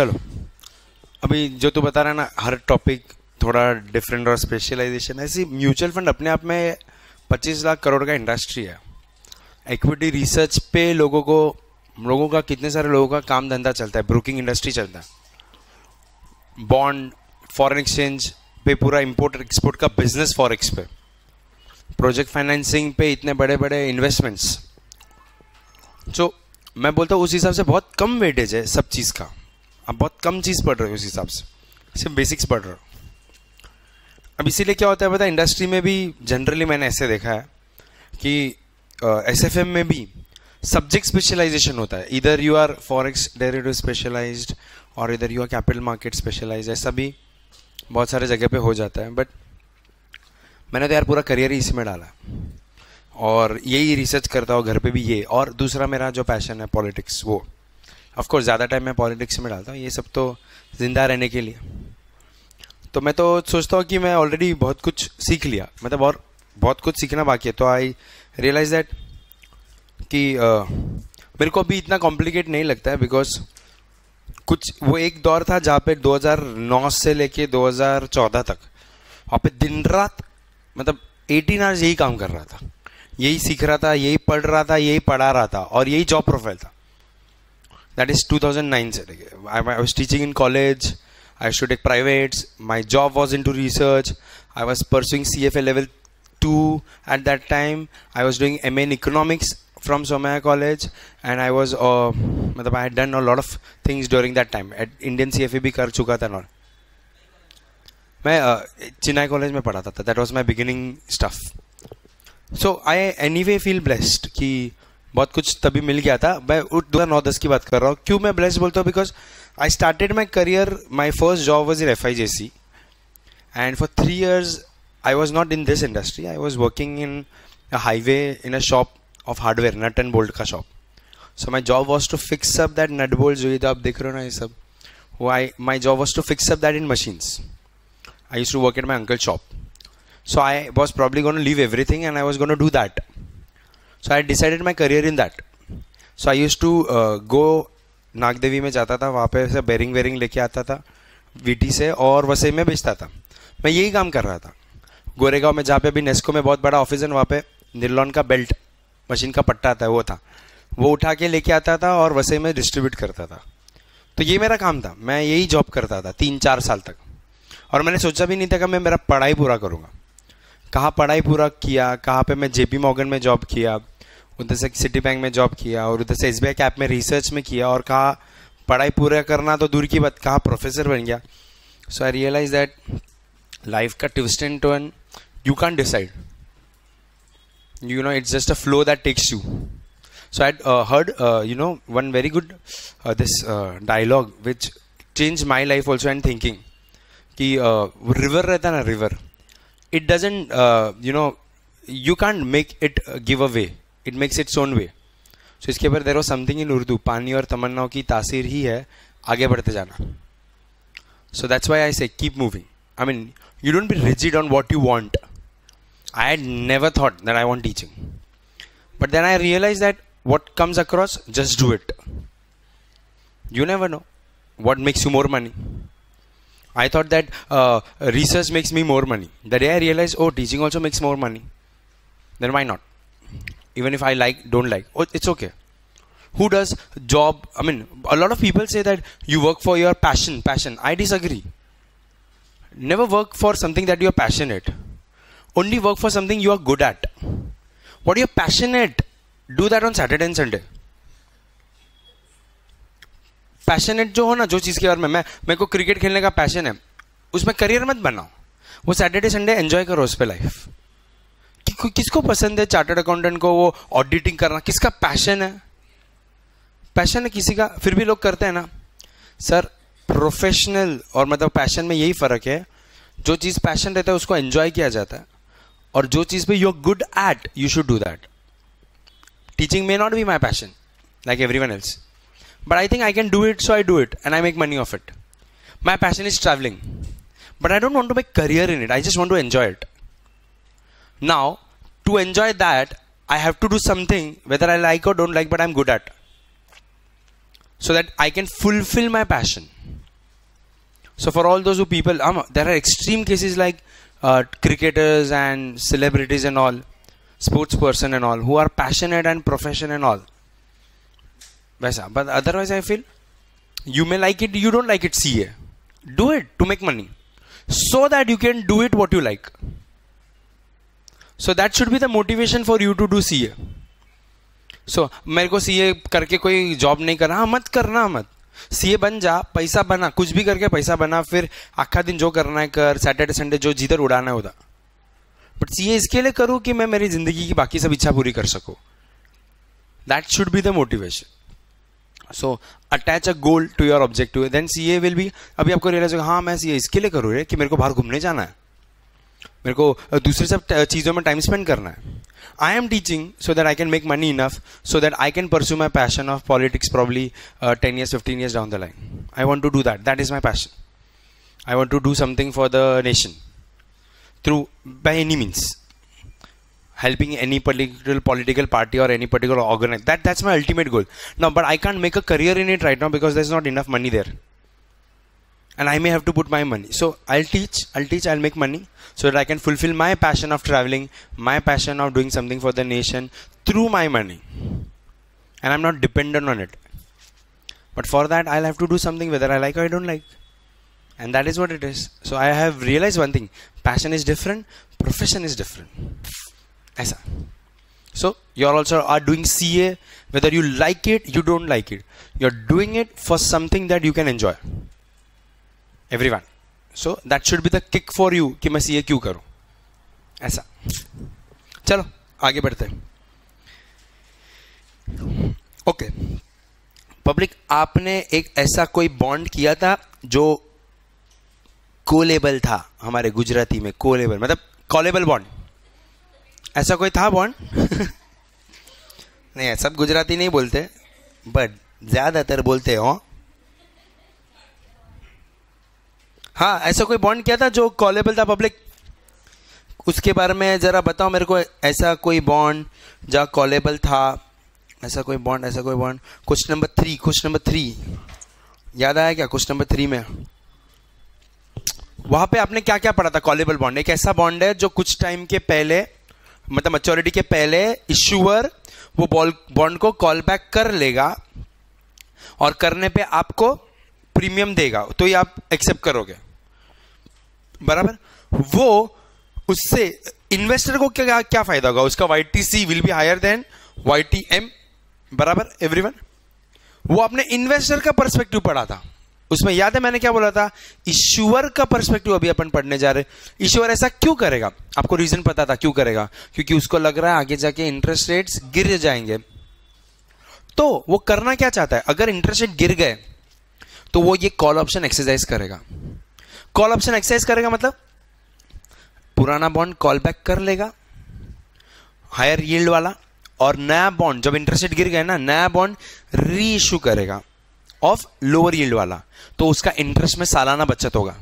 चलो। अभी जो तू बता रहा है ना, हर टॉपिक थोड़ा डिफरेंट और स्पेशलाइजेशन ऐसी म्यूचुअल फंड अपने आप में 25 लाख करोड़ का इंडस्ट्री है। इक्विटी रिसर्च पे लोगों को, लोगों का, कितने सारे लोगों का काम धंधा चलता है ब्रोकिंग इंडस्ट्री चलता है। बॉन्ड फॉरेन एक्सचेंज पे पूरा इम्पोर्ट एक्सपोर्ट का बिज़नेस फॉरेक्स पे। प्रोजेक्ट फाइनेंसिंग पे इतने बड़े बड़े इन्वेस्टमेंट्स जो मैं बोलता हूँ उस हिसाब से बहुत कम वेटेज है सब चीज़ का। आप बहुत कम चीज़ पढ़ रहे हो उस हिसाब से, सिर्फ़ बेसिक्स पढ़ रहे हो। अब इसीलिए क्या होता है पता इंडस्ट्री में भी जनरली मैंने ऐसे देखा है कि एस एफ़ एम में भी सब्जेक्ट स्पेशलाइजेशन होता है। इधर you are forex derivative specialised और इधर you are capital market specialise ऐसा भी बहुत सारे जगह पे हो जाता है। बट मैंने तो यार पूरा करियर ही इसमें डाला। और यही रिसर्च करता हूँ, घर पे भी ये। और दूसरा मेरा जो पैशन है पॉलिटिक्स वो। ऑफकोर्स ज़्यादा टाइम मैं पॉलिटिक्स में डालता हूँ ये सब तो ज़िंदा रहने के लिए। तो मैं तो सोचता हूँ कि मैं ऑलरेडी बहुत कुछ सीख लिया। मतलब और बहुत कुछ सीखना बाकी है। तो आई रियलाइज़ दैट कि uh, मेरे को अभी इतना कॉम्प्लिकेट नहीं लगता है बिकॉज़ कुछ वो एक दौर था जहाँ पे 2009 से लेके 2014 तक वहाँ पे दिन रात मतलब 18 आवर्स यही काम कर रहा था। यही सीख रहा था यही पढ़ रहा था यही पढ़ा रहा था और यही जॉब प्रोफ़ाइल था। दैट इज़ 2009 से I was teaching in college I take privates. My job was into research. I was pursuing CFA level 2 at that time. I was doing MA in economics from Somaya College and I was uh, I had done a lot of things during that time. At Indian CFA भी कर चुका था ना मैं चिनाई college में पढ़ा था that was my beginning stuff so I anyway feel blessed कि बहुत कुछ तभी मिल गया था। मैं उठ दो, नौ, दस की बात कर रहा हूँ। क्यों मैं ब्लेस बोलता हूँ? Because I started my career my first job was in F I J C and for three years I was not in this industry I was working in highway in a shop of hardware nut and bolt का shop so my job was to fix up that nut bolt जो ये तो आप देख रहे हो ना ये सब। वो I my job was to fix up that in machines I use to work at my uncle shop so I was probably gonna leave everything and I was gonna do that that. I decided my career in that so I use to go Nagdevi में जाता था, वहाँ पे से bearing वेरिंग लेके आता था वीटी से, और वसई में बेचता था। मैं यही काम कर रहा था। गोरेगांव में, जहाँ पे अभी नेस्को में बहुत बड़ा ऑफ़िस है, वहाँ पे निर्लॉन का बेल्ट मशीन का पट्टा आता है, वो था। वो उठा के लेके आता था और वसई में डिस्ट्रीब्यूट करता था। तो ये मेरा काम था। मैं यही जॉब करता था तीन चार साल तक। और मैंने सोचा भी नहीं था कि मैं मेरा पढ़ाई पूरा करूँगा। कहाँ पढ़ाई पूरा किया, कहाँ पे मैं जेपी मॉगन में जॉब किया उधर से सिटी बैंक में जॉब किया और उधर से एस बी में रिसर्च में किया और कहा पढ़ाई पूरा करना तो दूर की बात। कहा प्रोफेसर बन गया। So I realise that life का twist and turn you can decide flow that takes you. So i had uh, heard uh, you know one very good uh, this uh, dialogue which changed my life also and thinking. कि river रहता ना river it doesn't you know you can't make it give a way it makes its own way so इसके ऊपर there was something in Urdu पानी और तमन्नाओं की तासीर ही है आगे बढ़ते जाना सो that's why I say keep moving I mean you don't be rigid on what you want I had never thought that I want teaching but then I realise that what comes across just do it you never know what makes you more money I thought that research makes me more money that I realise oh teaching also makes more money then why not even if I like, don't like, oh, it's okay. Who does job? I mean, a lot of people say that you work for your passion. Passion. I disagree. Never work for something that you're passionate. Only work for something you are good at. What you're passionate, do that on Saturday and Sunday. Passionate जो हो ना जो चीज़ के बारे में मैं मेरे को क्रिकेट खेलने का पैशन है उसमें करियर मत बनाओ वो सैटरडे संडे एंजॉय करो उस पर लाइफ किसको पसंद है चार्टर्ड अकाउंटेंट को वो ऑडिटिंग करना? किसका पैशन है? पैशन है किसी का? फिर भी लोग करते हैं ना। सर प्रोफेशनल और मतलब पैशन में यही फ़र्क है। जो चीज़ पैशन रहता है उसको एंजॉय किया जाता है। और जो चीज़ पे you are good at you should do that teaching may not be my passion like everyone else but I think I can do it so I do it and I make money of it my passion is travelling but I don't want to make career in it I just want to enjoy it Now, to enjoy that, I have to do something whether I like or don't like, but I'm good at. so that I can fulfill my passion. So for all those who people, um, there are extreme cases like uh, cricketers and celebrities and all, sports person and all, who are passionate and profession and all. But otherwise, I feel you may like it, you don't like it. CA, do it to make money, so that you can do it what you like. So that should be the motivation for you to do CA. So मेरे को CA करके कोई job नहीं करना। हाँ मत करना, मत। सीए बन जा, पैसा बना, कुछ भी करके पैसा बना, फिर आखा दिन जो करना है कर सैटरडे संडे जो जिधर उड़ाना है उधर। बट सीए इसके लिए करूँ कि मैं मेरी ज़िंदगी की बाकी सब इच्छा पूरी कर सकूँ। That should be the motivation so attach a goal to your objective then C A will be अभी आपको रियलाइज़ होगा हाँ मैं सी ए इसके लिए करूँ रे, कि मेरे को बाहर घूमने जाना है। मेरे को दूसरे सब चीज़ों में टाइम स्पेंड करना है I am teaching so that I can make money enough so that I can pursue my passion of politics probably uh, 10 years, 15 years down the line. I want to do that. That is my passion. I want to do something for the nation through by any means. Helping any particular political party or any particular organization. That that's my ultimate goal. Now, but I can't make a career in it right now because there's not enough money there and I may have to put my money. So I'll teach, I'll teach, I'll make money so that I can fulfill my passion of traveling, my passion of doing something for the nation through my money. And I'm not dependent on it. But for that, I'll have to do something whether I like or I don't like. And that is what it is. So I have realized one thing passion is different, profession is different. Aisa. So you're also are doing CA, whether you like it, you don't like it. You're doing it for something that you can enjoy. Everyone so that should be the kick for you कि मैं CA क्यों करूँ? ऐसा। चलो, आगे बढ़ते हैं। Okay public आपने एक ऐसा कोई बॉन्ड किया था जो कोलेबल था हमारे गुजराती में कोलेबल मतलब कॉलेबल बॉन्ड ऐसा कोई था बॉन्ड नहीं, सब गुजराती नहीं बोलते बट ज़्यादातर बोलते हो हाँ ऐसा कोई बॉन्ड क्या था जो कॉलेबल था पब्लिक उसके बारे में ज़रा बताओ मेरे को, ऐसा कोई बॉन्ड जहाँ कॉलेबल था? ऐसा कोई बॉन्ड ऐसा कोई bond question number three question number three याद आया क्या क्वेश्चन नंबर थ्री में? वहाँ पे आपने क्या क्या पढ़ा था कॉलेबल बॉन्ड एक ऐसा बॉन्ड है जो कुछ टाइम के पहले मतलब मेच्योरिटी के पहले इश्यूअर वो बॉल बॉन्ड को कॉल बैक कर लेगा और करने पे आपको प्रीमियम देगा। तो ये आप एक्सेप्ट करोगे? बराबर? वो उससे इन्वेस्टर को क्या क्या फ़ायदा होगा? उसका Y T C will be higher than Y T M बराबर? एवरीवन वो अपने इन्वेस्टर का परस्पेक्टिव पढ़ा था। उसमें याद है मैंने क्या बोला था? ईश्वर का परस्पेक्टिव अभी अपन पढ़ने जा रहे ईश्वर ऐसा क्यों करेगा? आपको रीजन पता था क्यों करेगा? क्योंकि उसको लग रहा है आगे जाके इंटरेस्ट रेट्स गिर जाएँगे। तो वो करना क्या चाहता है? अगर इंटरेस्ट रेट गिर गए तो वो ये कॉल ऑप्शन एक्सरसाइज करेगा। कॉल ऑप्शन एक्सरसाइज करेगा मतलब? पुराना बॉन्ड कॉल बैक कर लेगा, हायर यील्ड वाला, और नया बॉन्ड जब इंटरेस्ट रेट गिर गया ना, नया बॉन्ड री इश्यू करेगा ऑफ़ लोअर यील्ड वाला तो उसका इंटरेस्ट में सालाना बचत होगा।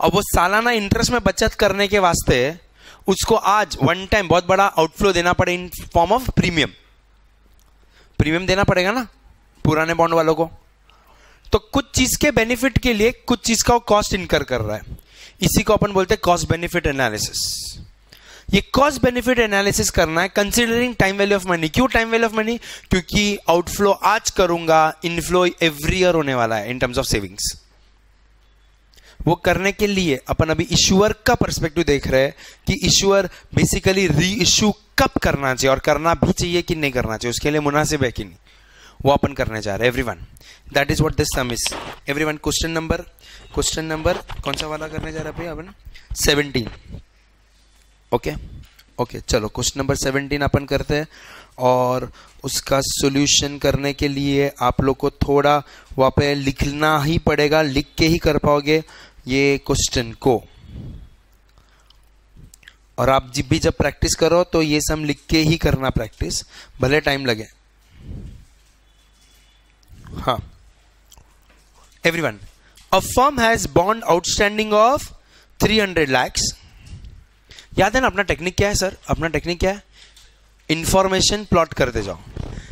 और वो सालाना इंटरेस्ट में बचत करने के वास्ते उसको आज वन टाइम बहुत बड़ा आउटफ्लो देना पड़े in form of premium premium देना पड़ेगा ना, पुराने बॉन्ड वालों को। तो कुछ चीज़ के बेनिफिट के लिए कुछ चीज़ का कॉस्ट इनकर कर रहा है। इसी को अपन बोलते हैं कॉस्ट बेनिफिट एनालिसिस ये कॉस्ट बेनिफिट एनालिसिस करना है considering time value of money क्यों टाइम वैल्यू ऑफ़ मनी क्योंकि आउटफ्लो आज करूँगा इनफ्लो एवरी ईयर होने वाला है इन टर्म्स ऑफ़ सेविंग्स वो करने के लिए अपन अभी इश्यूअर का परस्पेक्टिव देख रहे हैं कि इश्यूअर बेसिकली री इश्यू कब करना चाहिए और करना भी चाहिए कि नहीं करना चाहिए। उसके लिए मुनासिब है कि नहीं? वो अपन करने जा रहे हैं everyone that is what this sum is everyone question number question number कौन सा वाला करने जा रहे हैं अपन? सेवनटीन ओके ओके चलो क्वेश्चन नंबर सेवनटीन अपन करते हैं। और उसका सोल्यूशन करने के लिए आप लोग को थोड़ा वहाँ पे लिखना ही पड़ेगा, लिख के ही कर पाओगे ये क्वेश्चन को। और आप जब भी जब प्रैक्टिस करो तो ये सब लिख के ही करना प्रैक्टिस भले टाइम लगे। हाँ। Everyone a firm has bond outstanding of 300 lakhs याद है ना, अपना टेक्निक क्या है सर अपना टेक्निक क्या है? इंफॉर्मेशन प्लॉट करते जाओ।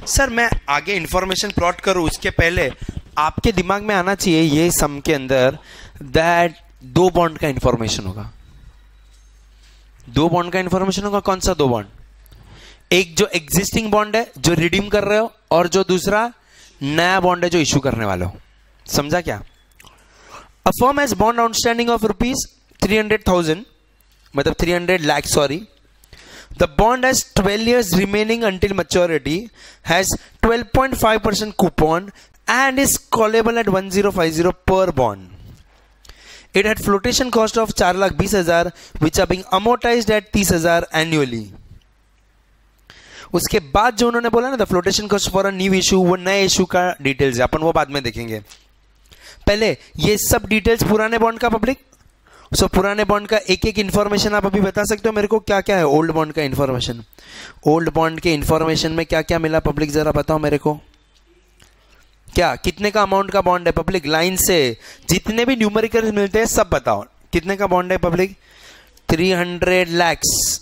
सर मैं आगे इंफॉर्मेशन प्लॉट करूँ, उसके पहले आपके दिमाग में आना चाहिए ये सम के अंदर दैट दो बॉन्ड का इंफॉर्मेशन होगा। दो बॉन्ड का इंफॉर्मेशन होगा, कौन सा दो बॉन्ड एक जो एग्जिस्टिंग बॉन्ड है, जो रिडीम कर रहे हो, और जो दूसरा नया बॉन्ड है, जो इशू करने वाले हो। समझा क्या? A firm has bond outstanding of rupees three hundred thousand मतलब three hundred lakh sorry the bond has twelve years remaining until maturity has twelve point five percent coupon and is callable at one zero five zero per bond it had flotation cost of चार लाख बीस हज़ार which are being amortise at तीस हज़ार annually उसके बाद जो उन्होंने बोला ना the flotation cost for a new issue वो नए इशू का डिटेल्स है, अपन वो बाद में देखेंगे। पहले ये सब डिटेल्स पुराने बॉन्ड का पब्लिक सो so, पुराने बॉन्ड का एक एक इन्फॉर्मेशन आप अभी बता सकते हो मेरे को? क्या क्या है ओल्ड बॉन्ड का इन्फॉर्मेशन ओल्ड बॉन्ड के इन्फॉर्मेशन में क्या क्या मिला पब्लिक जरा बताओ मेरे को। क्या? कितने का अमाउंट का बॉन्ड है पब्लिक लाइन से। जितने भी न्यूमेरिकल मिलते हैं सब बताओ। कितने का बॉन्ड है public three hundred lakhs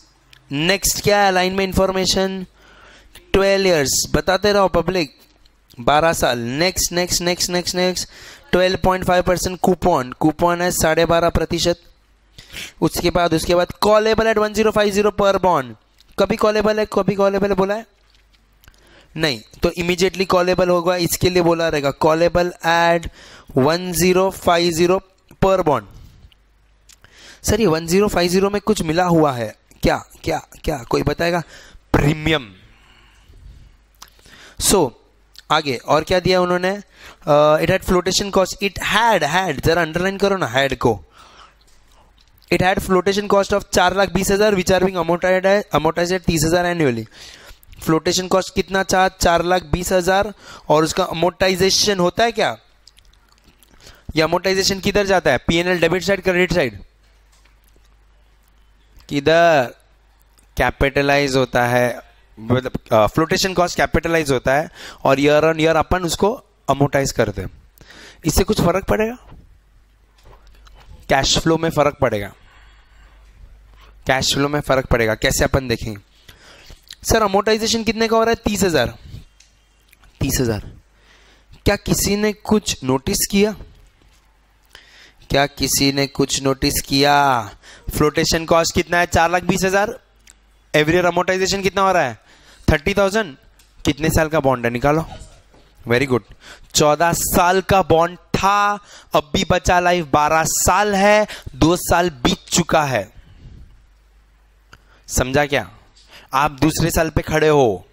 next क्या है लाइन में इंफॉर्मेशन ट्वेल्व ईयर्स बताते रहो पब्लिक बारह साल। Next next next next next twelve point five percent coupon coupon है साढ़े बारह प्रतिशत। उसके बाद उसके बाद callable at one zero five zero per bond कभी कॉलेबल है कभी कॉलेबल है बोला है? नहीं तो इमीडिएटली कॉलेबल होगा इसके लिए बोला रहेगा callable at one zero five zero per bond sir ये वन ज़ीरो फाइव ज़ीरो में कुछ मिला हुआ है? क्या क्या क्या? कोई बताएगा? प्रीमियम सो so, आगे, और क्या दिया उन्होंने? It had flotation cost it had had जरा अंडरलाइन करो ना हैड को। It had flotation cost of चार लाख बीस हज़ार विच आर बिंग अमोटाइड है अमोटाइज तीस हज़ार एनुअली फ्लोटेशन कॉस्ट कितना चाह चार लाख बीस हज़ार, और उसका अमोटाइजेशन होता है क्या? ये अमोटाइजेशन किधर जाता है? PNL debit side credit side किधर? कैपिटलाइज होता है। फ्लोटेशन कॉस्ट कैपिटलाइज होता है और ईयर ऑन ईयर अपन उसको अमोटाइज करते हैं। इससे कुछ फ़र्क पड़ेगा? कैश फ्लो में फ़र्क पड़ेगा। कैश फ्लो में फ़र्क पड़ेगा। कैसे अपन देखेंगे सर अमोटाइजेशन कितने का हो रहा है? तीस हज़ार। तीस हज़ार। क्या किसी ने कुछ नोटिस किया? क्या किसी ने कुछ नोटिस किया? फ्लोटेशन कॉस्ट कितना है? चार लाख बीस हज़ार। एवरी ईयर अमोटाइजेशन कितना हो रहा है? Thirty thousand? कितने साल का बॉन्ड है? निकालो। वेरी गुड चौदह साल का बॉन्ड था। अब भी बचा लाइफ। बारह साल है। दो साल बीत चुका है। समझा क्या? आप दूसरे साल पे खड़े हो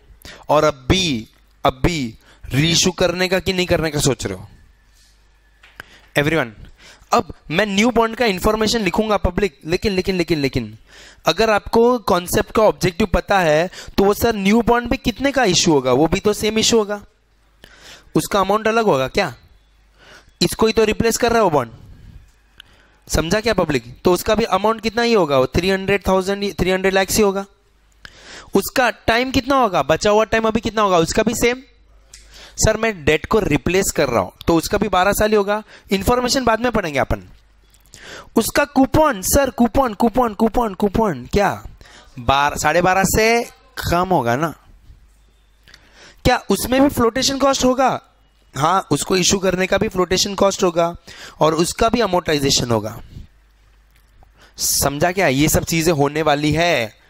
और अब भी अब भी रीशू करने का कि नहीं करने का सोच रहे हो? एवरीवन अब मैं न्यू बॉन्ड का इंफॉर्मेशन लिखूँगा पब्लिक लेकिन लेकिन लेकिन लेकिन। अगर आपको कॉन्सेप्ट का ऑब्जेक्टिव पता है तो वो सर न्यू बॉन्ड पे कितने का इश्यू होगा? वो भी तो सेम इश्यू होगा। उसका अमाउंट अलग होगा क्या? इसको ही तो रिप्लेस कर रहा है वो बॉन्ड समझा क्या पब्लिक तो उसका भी अमाउंट कितना ही होगा? वो three hundred thousand three hundred lakhs ही होगा। उसका टाइम कितना होगा? बचा हुआ टाइम अभी कितना होगा? उसका भी सेम सर, मैं डेट को रिप्लेस कर रहा हूँ। तो उसका भी बारह साल ही होगा। इंफॉर्मेशन बाद में पढ़ेंगे अपन। उसका coupon sir coupon coupon coupon coupon क्या? बारह साढ़े बारह से कम होगा ना? क्या उसमें भी फ्लोटेशन कॉस्ट होगा? हाँ उसको इशू करने का भी फ्लोटेशन कॉस्ट होगा और उसका भी अमोटाइजेशन होगा। समझा क्या? ये सब चीज़ें होने वाली है।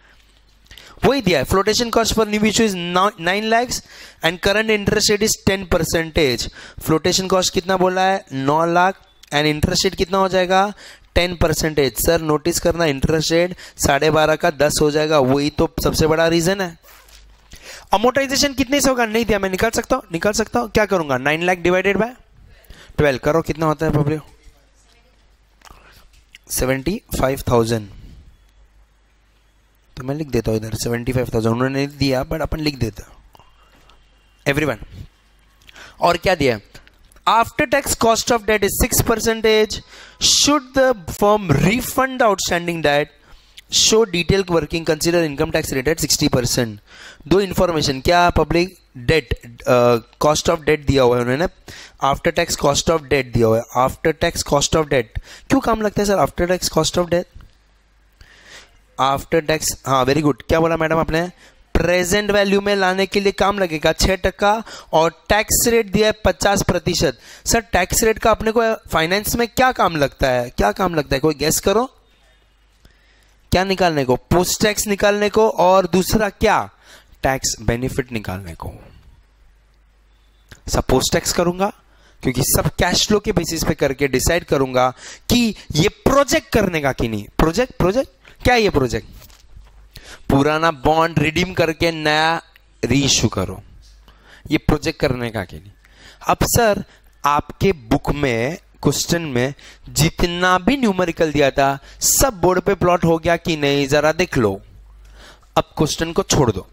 वही दिया है। Flotation cost for new issue is nine lakhs and current interest rate is ten percentage flotation cost कितना बोला है? नौ लाख एंड इंटरेस्ट रेट कितना हो जाएगा? टेन परसेंटेज सर नोटिस करना इंटरेस्ट रेट साढ़े बारह का दस हो जाएगा। वही तो सबसे बड़ा रीजन है। अमोटाइजेशन कितने से होगा? नहीं दिया, मैं निकाल सकता हूँ, निकाल सकता हूँ। क्या करूँगा? Nine lakh divided by twelve करो कितना होता है पब्लिक सेवेंटी फाइव थाउज़ेंड तो मैं लिख देता हूँ इधर सेवेंटी फाइव थाउज़ेंड उन्होंने नहीं दिया बट अपन लिख देता एवरीवन और क्या दिया after tax, cost of debt is 6 percentage. Should the firm refund outstanding debt, show detailed working, consider income tax rate at 60 percent दो इंफॉर्मेशन क्या public debt cost of debt दिया हुआ है उन्होंने? After tax cost of debt दिया हुआ है। After tax cost of debt क्यों काम लगता है sir after tax cost of debt after tax हाँ वेरी गुड क्या बोला मैडम आपने? प्रेजेंट वैल्यू में लाने के लिए काम लगेगा छह टका और टैक्स रेट दिया है पचास प्रतिशत। सर टैक्स रेट का अपने को फाइनेंस में क्या काम लगता है? क्या काम लगता है? कोई गैस करो? क्या निकालने को? पोस्ट टैक्स निकालने को और दूसरा क्या? टैक्स बेनिफिट निकालने को। सपोज़ टैक्स करूँगा, क्योंकि सब कैश फ्लो के बेसिस पे करके डिसाइड करूँगा कि ये प्रोजेक्ट करने का कि नहीं। प्रोजेक्ट प्रोजेक्ट क्या ये प्रोजेक्ट पुराना बॉन्ड रिडीम करके नया रीइश्यू करो। ये प्रोजेक्ट करने का कि नहीं? अब सर आपके बुक में क्वेश्चन में जितना भी न्यूमेरिकल दिया था, सब बोर्ड पे प्लॉट हो गया कि नहीं? जरा देख लो। अब क्वेश्चन को छोड़ दो।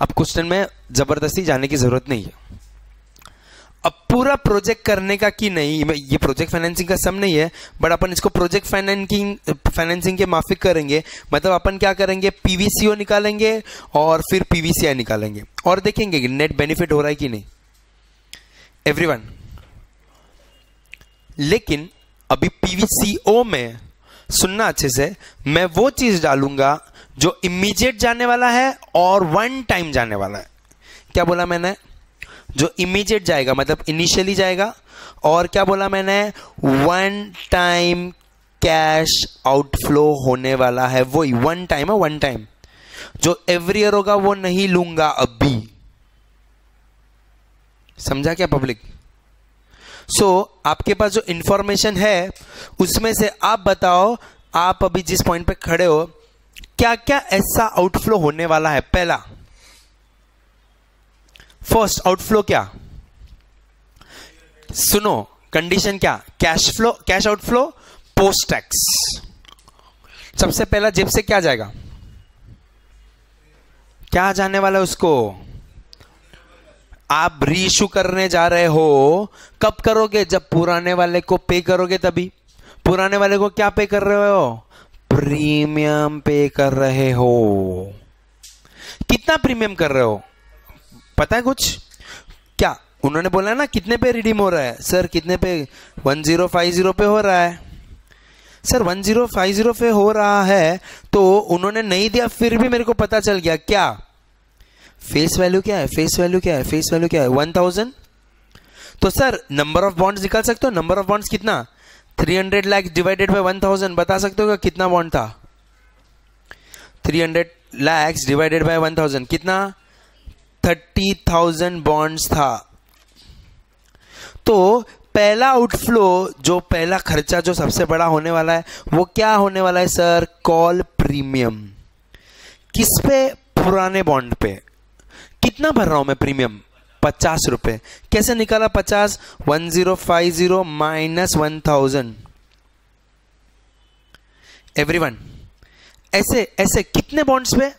अब क्वेश्चन में ज़बरदस्ती जाने की ज़रूरत नहीं है। अब पूरा प्रोजेक्ट करने का कि नहीं? ये प्रोजेक्ट फाइनेंसिंग का सम नहीं है बट अपन इसको प्रोजेक्ट फाइनेंसिंग फाइनेंसिंग के माफिक करेंगे। मतलब अपन क्या करेंगे? पीवीसीओ निकालेंगे और फिर पीवीसीआई निकालेंगे। और देखेंगे कि नेट बेनिफिट हो रहा है कि नहीं। एवरीवन लेकिन अभी पीवीसीओ में सुनना अच्छे से, मैं वो चीज़ डालूँगा जो इमीडिएट जाने वाला है और वन टाइम जाने वाला है। क्या बोला मैंने? जो इमीडिएट जाएगा मतलब इनिशियली जाएगा और क्या बोला मैंने? वन टाइम कैश आउटफ्लो होने वाला है वही वन टाइम है वन टाइम जो एवरी ईयर होगा वो नहीं लूँगा अभी। समझा क्या पब्लिक सो so, आपके पास जो इंफॉर्मेशन है उसमें से आप बताओ आप अभी जिस पॉइंट पे खड़े हो क्या क्या ऐसा आउटफ्लो होने वाला है? पहला फ़र्स्ट आउटफ्लो क्या? सुनो कंडीशन क्या? Cash flow cash outflow post tax सबसे पहला जेब से क्या जाएगा? क्या जाने वाला उसको? आप रीइशू करने जा रहे हो, कब करोगे? जब पुराने वाले को पे करोगे तभी। पुराने वाले को क्या पे कर रहे हो? प्रीमियम पे कर रहे हो। कितना प्रीमियम कर रहे हो? पता है कुछ? क्या? उन्होंने बोला ना, कितने पे रिडीम हो रहा है? सर कितने पे? वन ज़ीरो फाइव ज़ीरो पे हो रहा है। Sir one zero five zero पे हो रहा है तो उन्होंने नहीं दिया, फिर भी मेरे को पता चल गया। क्या? फेस वैल्यू क्या है? फेस वैल्यू क्या है? फेस वैल्यू क्या है? वन थाउज़ेंड तो सर नंबर ऑफ़ बॉन्ड्स निकाल सकते हो? नंबर ऑफ़ बॉन्ड्स कितना? Three hundred lakhs divided by one thousand बता सकते हो कितना बॉन्ड था? Three hundred lakhs divided by one thousand कितना? थर्टी थाउज़ेंड बॉन्ड्स था। तो पहला आउटफ्लो जो पहला खर्चा जो सबसे बड़ा होने वाला है, वो क्या होने वाला है सर कॉल प्रीमियम किस पे? पुराने बॉन्ड पे। कितना भर रहा हूँ मैं प्रीमियम पचास रुपए। कैसे निकाला पचास? One zero five zero minus one thousand every one ऐसे ऐसे कितने बॉन्ड्स पे?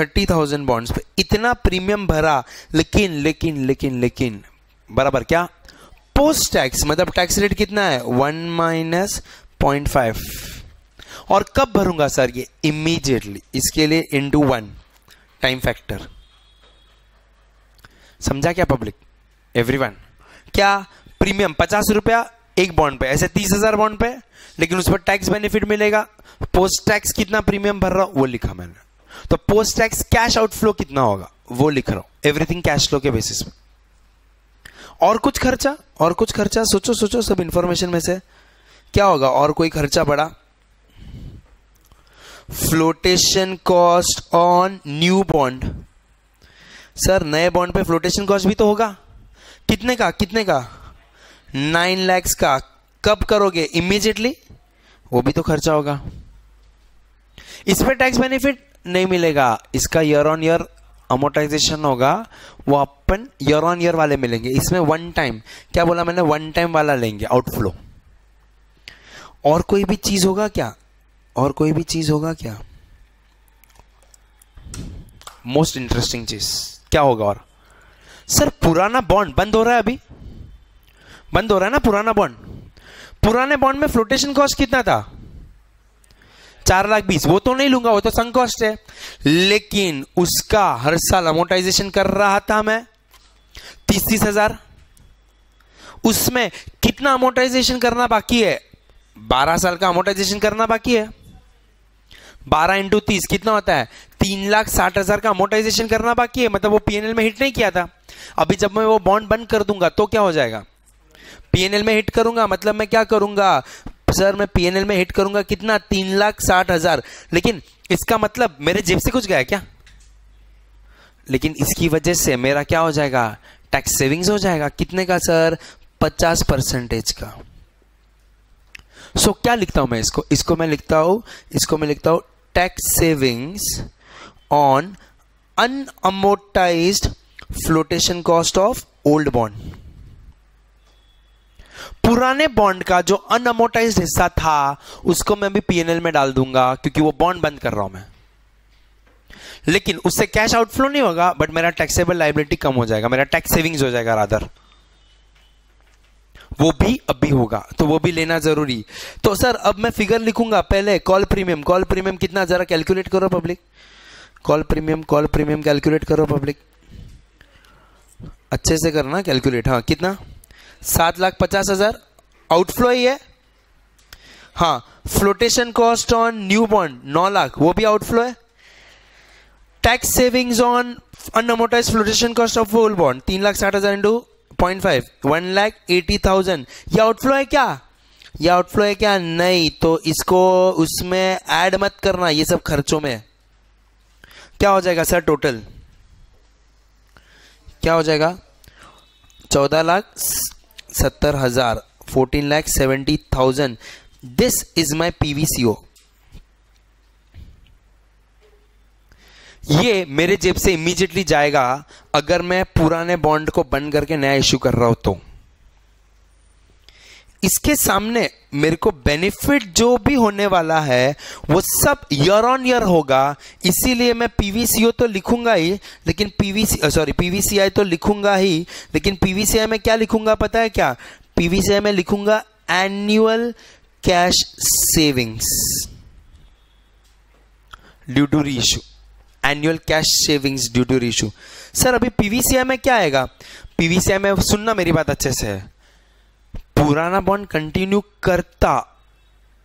थर्टी थाउज़ेंड बॉन्ड्स पे। इतना प्रीमियम भरा, लेकिन लेकिन लेकिन लेकिन। बराबर क्या? पोस्ट टैक्स मतलब टैक्स रेट कितना है? वन माइनस पॉइंट फाइव और कब भरूँगा सर ये? इमीजिएटली इसके लिए इंटू वन टाइम फैक्टर समझा क्या पब्लिक एवरीवन क्या? प्रीमियम पचास रुपया एक बॉन्ड पे। ऐसे तीस हज़ार बॉन्ड पे। लेकिन उस पर टैक्स बेनिफिट मिलेगा। पोस्ट टैक्स कितना प्रीमियम भर रहा? वो लिखा मैंने। तो पोस्ट टैक्स कैश आउटफ्लो कितना होगा? वो लिख रहा हूँ। एवरीथिंग कैश फ्लो के बेसिस पे। और कुछ खर्चा? और कुछ खर्चा? सोचो सोचो, सब इंफॉर्मेशन में से। क्या होगा? और कोई खर्चा बड़ा flotation cost on new bond sir, नए बॉन्ड पे फ्लोटेशन कॉस्ट भी तो होगा। कितने का? कितने का? नाइन लैक्स का। कब करोगे? इमीजिएटली वो भी तो खर्चा होगा। इस पर टैक्स बेनिफिट नहीं मिलेगा। इसका ईयर ऑन ईयर अमोटाइजेशन होगा, वो अपन ईयर ऑन ईयर वाले मिलेंगे। इसमें वन टाइम क्या बोला मैंने? वन टाइम वाला लेंगे आउटफ्लो और कोई भी चीज़ होगा क्या? और कोई भी चीज़ होगा क्या? मोस्ट इंटरेस्टिंग चीज़। क्या होगा और? सर, पुराना बॉन्ड बंद हो रहा है अभी। बंद हो रहा है ना पुराना बॉन्ड पुराने बॉन्ड में फ्लोटेशन कॉस्ट कितना था? चार लाख बीस, वो तो नहीं लूँगा, वो तो कॉस्ट है। लेकिन उसका हर साल अमोटाइजेशन कर रहा था मैं तीस तीस हज़ार। उसमें कितना अमोटाइजेशन करना बाकी है? बारह साल का अमोटाइजेशन करना बाकी है। बारह इंटू तीस कितना होता है? तीन लाख साठ हज़ार का अमोटाइजेशन करना बाकी है। मतलब वो पीएनएल में हिट नहीं किया था। अभी जब मैं वो बॉन्ड बंद कर दूँगा तो क्या हो जाएगा? पीएनएल में हिट करूँगा मतलब मैं क्या करूँगा? सर मैं पीएनएल में हिट करूँगा कितना? तीन लाख साठ हज़ार। लेकिन इसका मतलब मेरे जेब से कुछ गया क्या? लेकिन इसकी वजह से मेरा क्या हो जाएगा? टैक्स सेविंग्स हो जाएगा। कितने का सर? पचास परसेंटेज का। सो so, क्या लिखता हूँ मैं इसको? इसको मैं लिखता हूँ इसको मैं लिखता हूँ tax savings on unamortised flotation cost of old bond पुराने बॉन्ड का जो अनअमोटाइज हिस्सा था, उसको मैं भी पीएनएल में डाल दूँगा, क्योंकि वो बॉन्ड बंद कर रहा हूँ मैं। लेकिन उससे कैश आउटफ्लो नहीं होगा बट मेरा टैक्सेबल लाइबिलिटी कम हो जाएगा, मेरा टैक्स सेविंग्स हो जाएगा रादर वो भी अभी होगा तो वो भी लेना ज़रूरी। तो सर, अब मैं फिगर लिखूँगा, पहले कॉल प्रीमियम कॉल प्रीमियम कितना जरा कैलकुलेट करो public call premium call premium calculate करो पब्लिक अच्छे से करना कैलकुलेट हाँ कितना? सात लाख पचास हज़ार। आउटफ्लो ही है। हाँ flotation cost on new bond नौ लाख। वो भी आउटफ्लो है। Tax savings on unamortise flotation cost of old bond तीन लाख साठ हज़ार into point five one lakh eighty thousand ये आउटफ्लो है क्या? ये आउटफ्लो है क्या? नहीं तो इसको उसमें ऐड मत करना, ये सब खर्चों में। क्या हो जाएगा सर टोटल क्या हो जाएगा? चौदह लाख सत्तर हज़ार fourteen lakh seventy thousand this is my PVCO ये मेरे जेब से इमीजिएटली जाएगा अगर मैं पुराने बॉन्ड को बंद करके नया इश्यू कर रहा हूँ। तो इसके सामने मेरे को बेनिफिट जो भी होने वाला है, वो सब ईयर ऑन ईयर होगा। इसीलिए मैं पीवीसीओ तो लिखूँगा ही, लेकिन पीवीसी सॉरी पीवीसीआई तो लिखूँगा ही। लेकिन पीवीसीआई में क्या लिखूँगा पता है क्या? पीवीसीआई में लिखूँगा annual cash savings due to reissue annual cash savings due to reissue sir अभी पीवीसीआई में क्या आएगा? पीवीसीआई में सुनना मेरी बात अच्छे से। है पुराना बॉन्ड कंटिन्यू करता,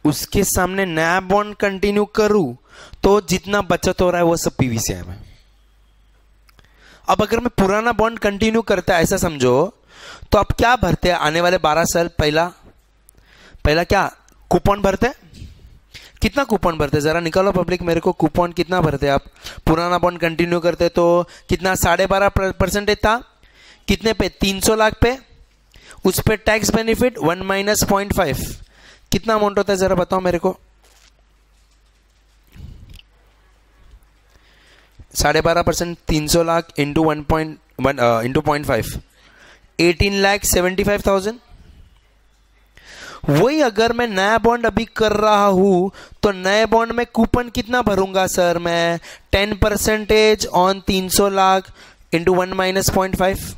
उसके सामने नया बॉन्ड कंटिन्यू करूँ तो जितना बचत हो रहा है वो सब पीवीसीआई में। अब अगर मैं पुराना बॉन्ड कंटिन्यू करता, ऐसा समझो तो आप क्या भरते हैं? आने वाले बारह साल पहला पहला क्या कूपन भरते कितना कूपन भरते जरा निकालो पब्लिक मेरे को कूपन कितना भरते आप? पुराना बॉन्ड कंटिन्यू करते तो कितना, साढ़े बारह परसेंटेज था? कितने पे? तीन सौ लाख पे? उस पर tax benefit one minus point five कितना अमाउंट होता है जरा बताओ मेरे को? साढ़े बारह परसेंट तीन सौ lakh into one point one into point five eighteen lakh seventy five thousand वही अगर मैं नया बॉन्ड अभी कर रहा हूँ तो नए बॉन्ड में कूपन कितना भरूँगा सर मैं? टेन परसेंटेज ऑन तीन सौ lakh into one minus point five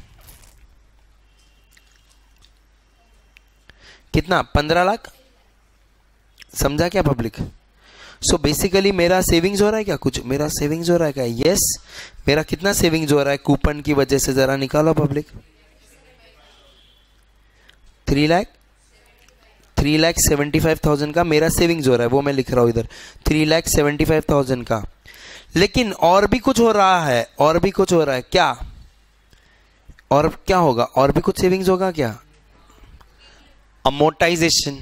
कितना? पंद्रह लाख? समझा क्या पब्लिक सो so बेसिकली मेरा सेविंग्स हो रहा है क्या? कुछ मेरा सेविंग्स हो रहा है क्या? यस yes, मेरा कितना सेविंग्स हो रहा है? कूपन की वजह से जरा निकालो public three lakh three lakh seventy five thousand का मेरा सेविंग्स हो रहा है। वो मैं लिख रहा हूँ इधर। Three lakh seventy five thousand का। लेकिन और भी कुछ हो रहा है। और भी कुछ हो रहा है। क्या? और क्या होगा? और भी कुछ सेविंग्स होगा क्या? अमोटाइजेशन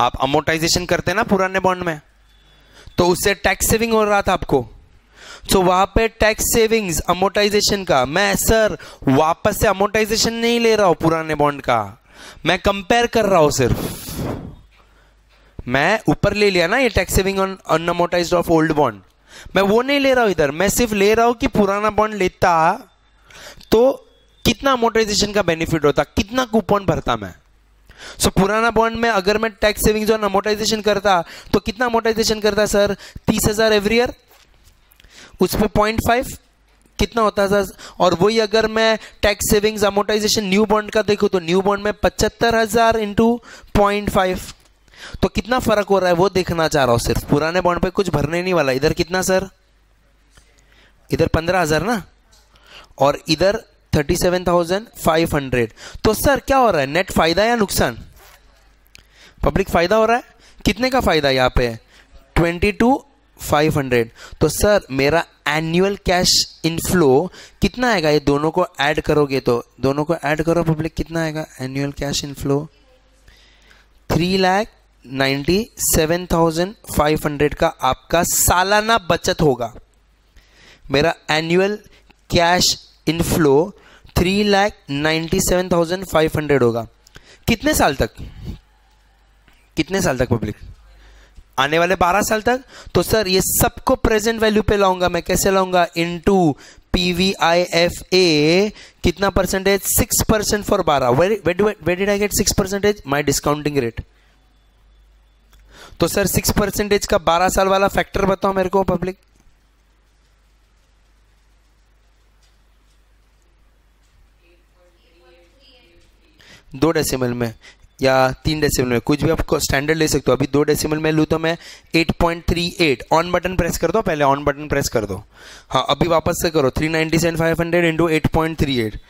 आप अमोटाइजेशन करते हैं ना पुराने बॉन्ड में तो उससे टैक्स सेविंग हो रहा था आपको। तो वहाँ पे टैक्स सेविंग्स अमोटाइजेशन का। मैं सर वापस से अमोटाइजेशन नहीं ले रहा हूँ पुराने बॉन्ड का। मैं कंपेयर कर रहा हूँ सिर्फ़। मैं ऊपर ले लिया ना ये tax saving on unamortise of old bond मैं वो नहीं ले रहा हूँ इधर। मैं सिर्फ़ ले रहा हूँ कि पुराना बॉन्ड लेता तो कितना अमोटाइजेशन का बेनिफिट होता कितना कूपन भरता मैं? सो so, पुराना बॉन्ड में अगर मैं टैक्स सेविंग्स और अमोटाइजेशन करता तो कितना अमोटाइजेशन करता सर? तीस हज़ार एवरी ईयर उस पर पॉइंट फाइव कितना होता था और वही अगर मैं tax savings amortisation new bond का देखूँ तो न्यू बॉन्ड में पचहत्तर हज़ार इंटू पॉइंट फाइव। तो कितना फ़र्क हो रहा है वो देखना चाह रहा हूँ सिर्फ़। पुराने बॉन्ड पे कुछ भरने नहीं वाला। इधर कितना सर? इधर पंद्रह हज़ार ना? और इधर thirty seven thousand five hundred तो सर क्या हो रहा है? नेट फ़ायदा या नुकसान? पब्लिक फ़ायदा हो रहा है? कितने का फ़ायदा यहाँ पे? ट्वेंटी टू फाइव हंड्रेड तो सर मेरा एनुअल कैश इनफ्लो कितना आएगा? ये दोनों को ऐड करोगे तो? दोनों को ऐड करो पब्लिक कितना आएगा? Annual cash inflow three lakh ninety seven thousand five hundred का आपका सालाना बचत होगा। मेरा annual cash inflow three lakh ninety seven thousand five hundred होगा। कितने साल तक? कितने साल तक पब्लिक आने वाले 12 साल तक? तो सर, ये सबको प्रेजेंट वैल्यू पे लाऊँगा मैं। कैसे लाऊँगा? Into P V I F A कितना परसेंटेज सिक्स परसेंट फॉर बारह। Where did I get six percentage my discounting rate तो सर सिक्स परसेंटेज का बारह साल वाला फैक्टर बताओ मेरे को पब्लिक दो डेसिमल में, या तीन डेसिमल में, कुछ भी आपको स्टैंडर्ड ले सकते हो। अभी दो डेसिमल में लू तो मैं 8.38 ऑन बटन प्रेस कर दो, पहले ऑन बटन प्रेस कर दो। हाँ अभी वापस से करो three ninety seven five hundred into eight point three eight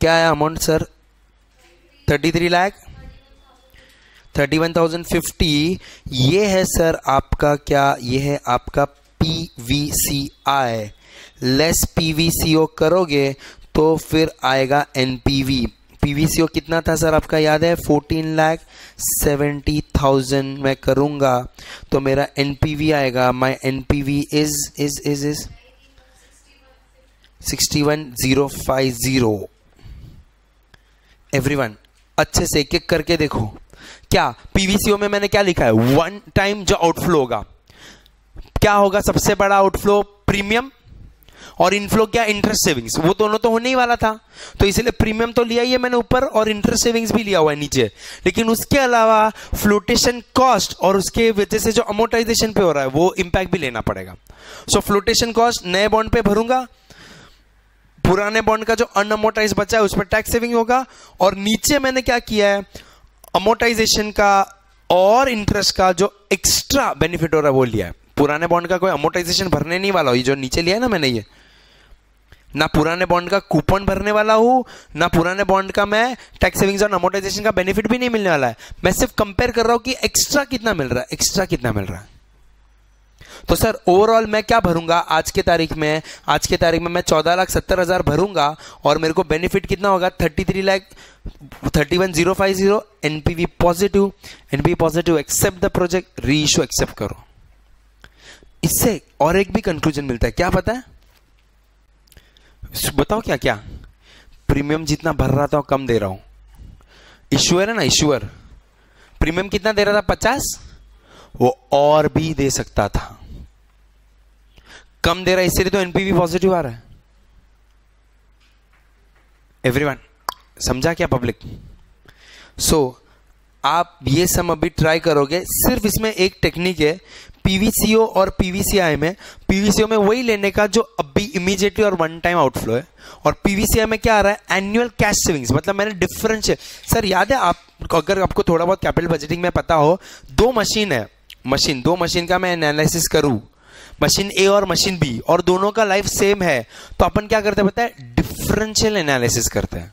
क्या है amount sir thirty three lakh thirty one thousand fifty ये है सर आपका क्या, ये है आपका P V C I less P V C O करोगे तो फिर आएगा एनपीवी पीवीसीओ कितना था सर आपका? याद है? फोर्टीन लाख सेवेंटी थाउज़ेंड मैं करूँगा। तो मेरा एनपीवी आएगा। My NPV is is is is sixty one zero five zero everyone अच्छे से एक एक करके देखो। क्या पीवीसीओ में मैंने क्या लिखा है? वन टाइम जो आउटफ्लो होगा। क्या होगा सबसे बड़ा आउटफ्लो प्रीमियम और इनफ्लो क्या इंटरेस्ट सेविंग्स वो दोनों तो होने ही वाला था। तो इसलिए प्रीमियम तो लिया ही है मैंने ऊपर और इंटरेस्ट सेविंग्स भी लिया हुआ है नीचे। लेकिन उसके अलावा फ्लोटेशन कॉस्ट और उसके वजह से जो अमोटाइजेशन पे हो रहा है, वो इंपैक्ट भी लेना पड़ेगा। सो फ्लोटेशन कॉस्ट नए बॉन्ड पे भरूँगा। पुराने बॉन्ड का जो अनअमोटाइज बचा है, उस पर टैक्स सेविंग होगा। और नीचे मैंने क्या किया है? अमोटाइजेशन का और इंटरेस्ट का जो एक्स्ट्रा बेनिफिट हो रहा है, वो लिया है। पुराने बॉन्ड का कोई अमोटाइजेशन भरने नहीं वाला हो, ये जो नीचे लिया है ना मैंने ये। ना पुराने बॉन्ड का कूपन भरने वाला हूँ, ना पुराने बॉन्ड का मैं टैक्स सेविंग्स और अमोटाइजेशन का बेनिफिट भी नहीं मिलने वाला है। मैं सिर्फ़ कंपेयर कर रहा हूँ कि एक्स्ट्रा कितना मिल रहा है एक्स्ट्रा कितना मिल रहा है। तो सर ओवरऑल मैं क्या भरूँगा आज के तारीख में? आज के तारीख में मैं चौदह लाख सत्तर हज़ार भरूँगा और मेरे को बेनिफिट कितना होगा? Thirty three lakh thirty one zero five zero NPV positive NPV positive accept the project reissue accept करो। इससे और एक भी कंक्लूजन मिलता है। क्या पता? है बताओ क्या क्या प्रीमियम जितना भर रहा था कम दे रहा हूँ। इश्यूअर है ना इश्यूअर प्रीमियम कितना दे रहा था पचास? वो और भी दे सकता था। कम दे रहा है इसलिए तो एनपीवी पॉजिटिव आ रहा है। एवरीवन समझा क्या पब्लिक सो so, आप ये सब अभी ट्राई करोगे सिर्फ़ इसमें एक टेक्निक है पीवीसीओ और पीवीसीआई में, पीवीसीओ में वही लेने का जो अभी इमीडिएटली और वन टाइम आउटफ्लो है। और पीवीसीआई में क्या आ रहा है? एनुअल कैश सेविंग्स मतलब मैंने डिफरेंस सर, याद है आप अगर आपको थोड़ा बहुत कैपिटल बजटिंग में पता हो, दो मशीन है। मशीन दो मशीन का मैं एनालिसिस करूँ। मशीन ए और मशीन बी और दोनों का लाइफ सेम है। तो अपन क्या करते हैं पता है? डिफरेंशियल एनालिसिस करते हैं।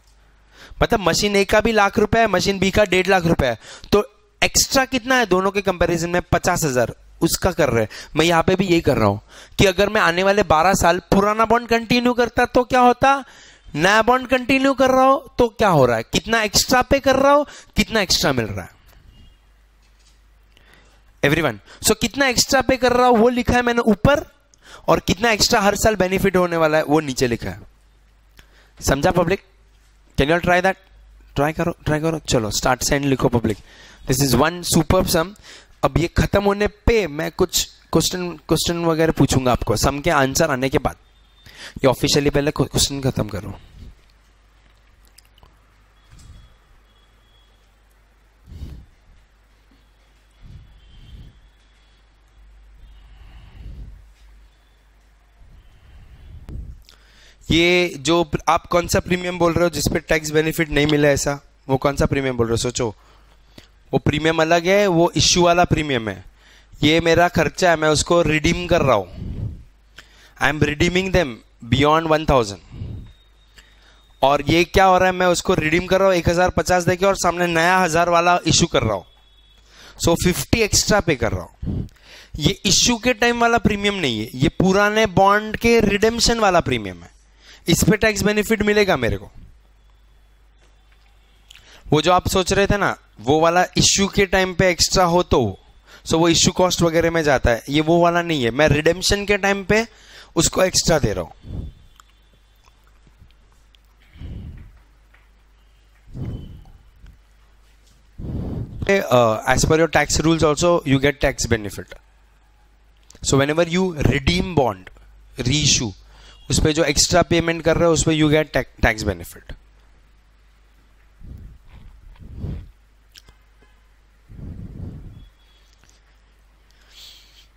मतलब मशीन ए का भी लाख रुपए है मशीन बी का डेढ़ लाख रुपए है। तो एक्स्ट्रा कितना है दोनों के कंपैरिजन में? पचास हज़ार। उसका कर रहे हैं। मैं यहाँ पे भी यही कर रहा हूँ कि अगर मैं आने वाले 12 साल पुराना बॉन्ड कंटिन्यू करता तो क्या होता? नया बॉन्ड कंटिन्यू कर रहा हो तो क्या हो रहा है? कितना एक्स्ट्रा पे कर रहा हो? कितना एक्स्ट्रा मिल रहा है? एवरीवन सो so, कितना एक्स्ट्रा पे कर रहा हो वो लिखा है मैंने ऊपर और कितना एक्स्ट्रा हर साल बेनिफिट होने वाला है वो नीचे लिखा है। समझा public can you try that try करो ट्राई करो। चलो स्टार्ट सेंड लिखो public this is one super sum अब ये खत्म होने पे मैं कुछ क्वेश्चन क्वेश्चन वगैरह पूछूँगा आपको। सम के आंसर आने के बाद। ये ऑफिशियली पहले क्वेश्चन खत्म करो। ये जो आप कौन सा प्रीमियम बोल रहे हो जिसपे टैक्स बेनिफिट नहीं मिला ऐसा? वो कौन सा प्रीमियम बोल रहे हो? सोचो। वो प्रीमियम अलग है, वो इश्यू वाला प्रीमियम है। ये मेरा खर्चा है, मैं उसको रिडीम कर रहा हूँ। I am redeeming them beyond one thousand और ये क्या हो रहा है, मैं उसको रिडीम कर रहा हूँ, एक हज़ार पचास देके और सामने नया हज़ार वाला इशू कर रहा हूँ। सो फिफ्टी एक्स्ट्रा पे कर रहा हूँ। ये इश्यू के टाइम वाला प्रीमियम नहीं है, ये पुराने बॉन्ड के रिडेम्शन वाला प्रीमियम है। इस पे टैक्स बेनिफिट मिलेगा मेरे को। वो जो आप सोच रहे थे ना वो वाला इश्यू के टाइम पे एक्स्ट्रा हो तो सो वो इश्यू कॉस्ट वगैरह में जाता है। ये वो वाला नहीं है। मैं रिडेम्शन के टाइम पे उसको एक्स्ट्रा दे रहा हूँ। uh, as per your tax rules also you get tax benefit. So whenever you redeem bond reissue उस पर जो एक्स्ट्रा पेमेंट कर रहे हो उस पर यू गेट टैक्स बेनिफिट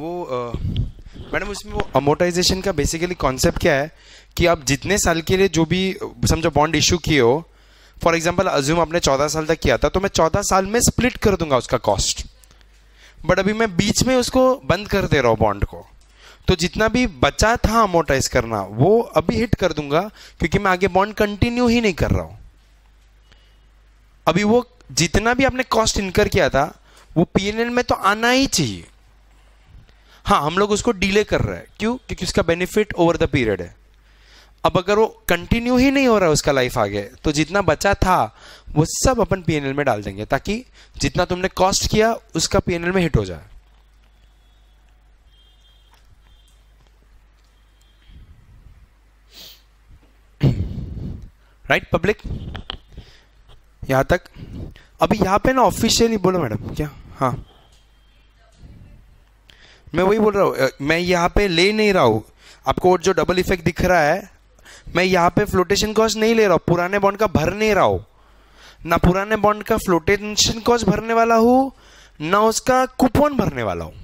वो मैडम, उसमें वो अमोटाइजेशन का बेसिकली कॉन्सेप्ट क्या है कि आप जितने साल के लिए जो भी, समझो बॉन्ड इशू किए हो फॉर एग्ज़ाम्पल अज्यूम आपने चौदह साल तक किया था तो मैं चौदह साल में स्प्लिट कर दूँगा उसका कॉस्ट बट अभी मैं बीच में उसको बंद कर दे रहा हूँ बॉन्ड को. तो जितना भी बचा था अमोटाइज करना, वो अभी हिट कर दूँगा, क्योंकि मैं आगे बॉन्ड कंटिन्यू ही नहीं कर रहा हूँ. अभी वो जितना भी आपने कॉस्ट इनकर किया था, वो पीएनएल में तो आना ही चाहिए. हाँ हम लोग उसको डिले कर रहे हैं। क्यों? क्योंकि उसका बेनिफिट ओवर द पीरियड है। अब अगर वो कंटिन्यू ही नहीं हो रहा है उसका लाइफ आगे तो जितना बचा था वो सब अपन पीएनएल में डाल देंगे ताकि जितना तुमने कॉस्ट किया उसका पीएनएल में हिट हो जाए। राइट right, पब्लिक यहाँ तक? अभी यहाँ पे ना ऑफिशियली बोलो मैडम क्या? हाँ। मैं वही बोल रहा हूँ मैं यहाँ पे ले नहीं रहा हूँ। आपको जो डबल इफ़ेक्ट दिख रहा है, मैं यहाँ पे फ्लोटेशन कॉस्ट नहीं ले रहा हूँ, पुराने बॉन्ड का भर नहीं रहा हूँ। ना पुराने बॉन्ड का फ्लोटेशन कॉस्ट भरने वाला हूँ, ना उसका कूपन भरने वाला हूँ।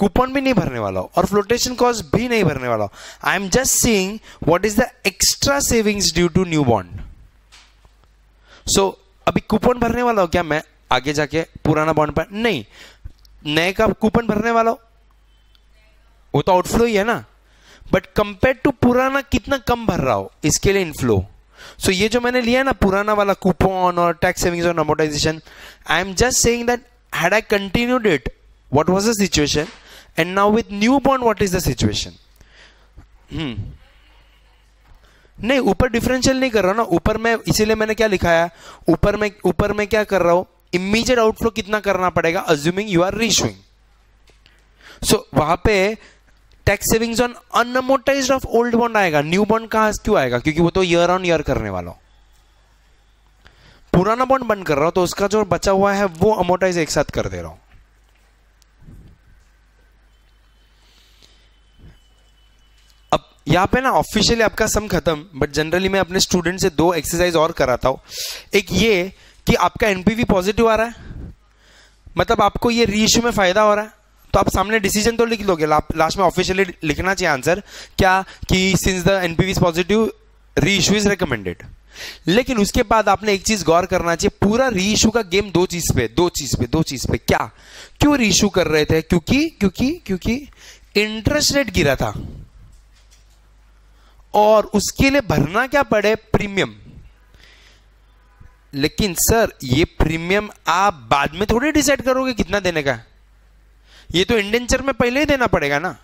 कूपन भी नहीं भरने वाला और फ्लोटेशन कॉस्ट भी नहीं भरने वाला I am just seeing what is the extra savings due to new bond so अभी कूपन भरने वाला हूँ क्या मैं? आगे जाके पुराना बॉन्ड पर नहीं नए का कूपन भरने वाला? हो वो तो आउटफ्लो ही है ना। बट कंपेयर टू पुराना कितना कम भर रहा हो? इसके लिए इनफ्लो सो so, ये जो मैंने लिया ना पुराना वाला कूपन और टैक्स सेविंग्स और amortisation I am just saying that had I continued it what was the situation and now with new bond what is the situation नहीं ऊपर डिफरेंशियल नहीं कर रहा ना। ऊपर में इसीलिए मैंने क्या लिखा है? ऊपर में ऊपर में क्या कर रहा हूँ? इमीजिएट आउटफ्लो कितना करना पड़ेगा? Assuming you are reissuing so वहाँ पे tax savings on unamortise of old bond आएगा। न्यू बॉन्ड कहाँ क्यों आएगा? क्योंकि वो तो ईयर ऑन ईयर करने वाला पुराना बॉन्ड बंद कर रहा हूँ तो उसका जो बचा हुआ है, वो अमोटाइज एक साथ कर दे रहा हूँ। अब यहाँ पे ना ऑफिशियली आपका सम खत्म बट जनरली मैं अपने स्टूडेंट से दो एक्सरसाइज और कराता हूँ। एक ये कि आपका एनपीवी पॉजिटिव आ रहा है? मतलब आपको ये रीइश्यू में फ़ायदा हो रहा है? तो आप सामने डिसीज़न तो लिख लोगे। लास्ट में ऑफिशियली लिखना चाहिए आंसर क्या कि since the NPV is positive reissue is recommended लेकिन उसके बाद आपने एक चीज़ गौर करना चाहिए, पूरा री इशू का गेम दो चीज़ पे, दो चीज़ पे, दो चीज़ पे। क्या? क्यों री इशू कर रहे थे? क्योंकि क्योंकि क्योंकि इंटरेस्ट रेट गिरा था। और उसके लिए भरना क्या पड़े? प्रीमियम लेकिन सर ये प्रीमियम आप बाद में थोड़ी डिसाइड करोगे कितना देने का। ये तो इंडेंचर में पहले ही देना पड़ेगा ना।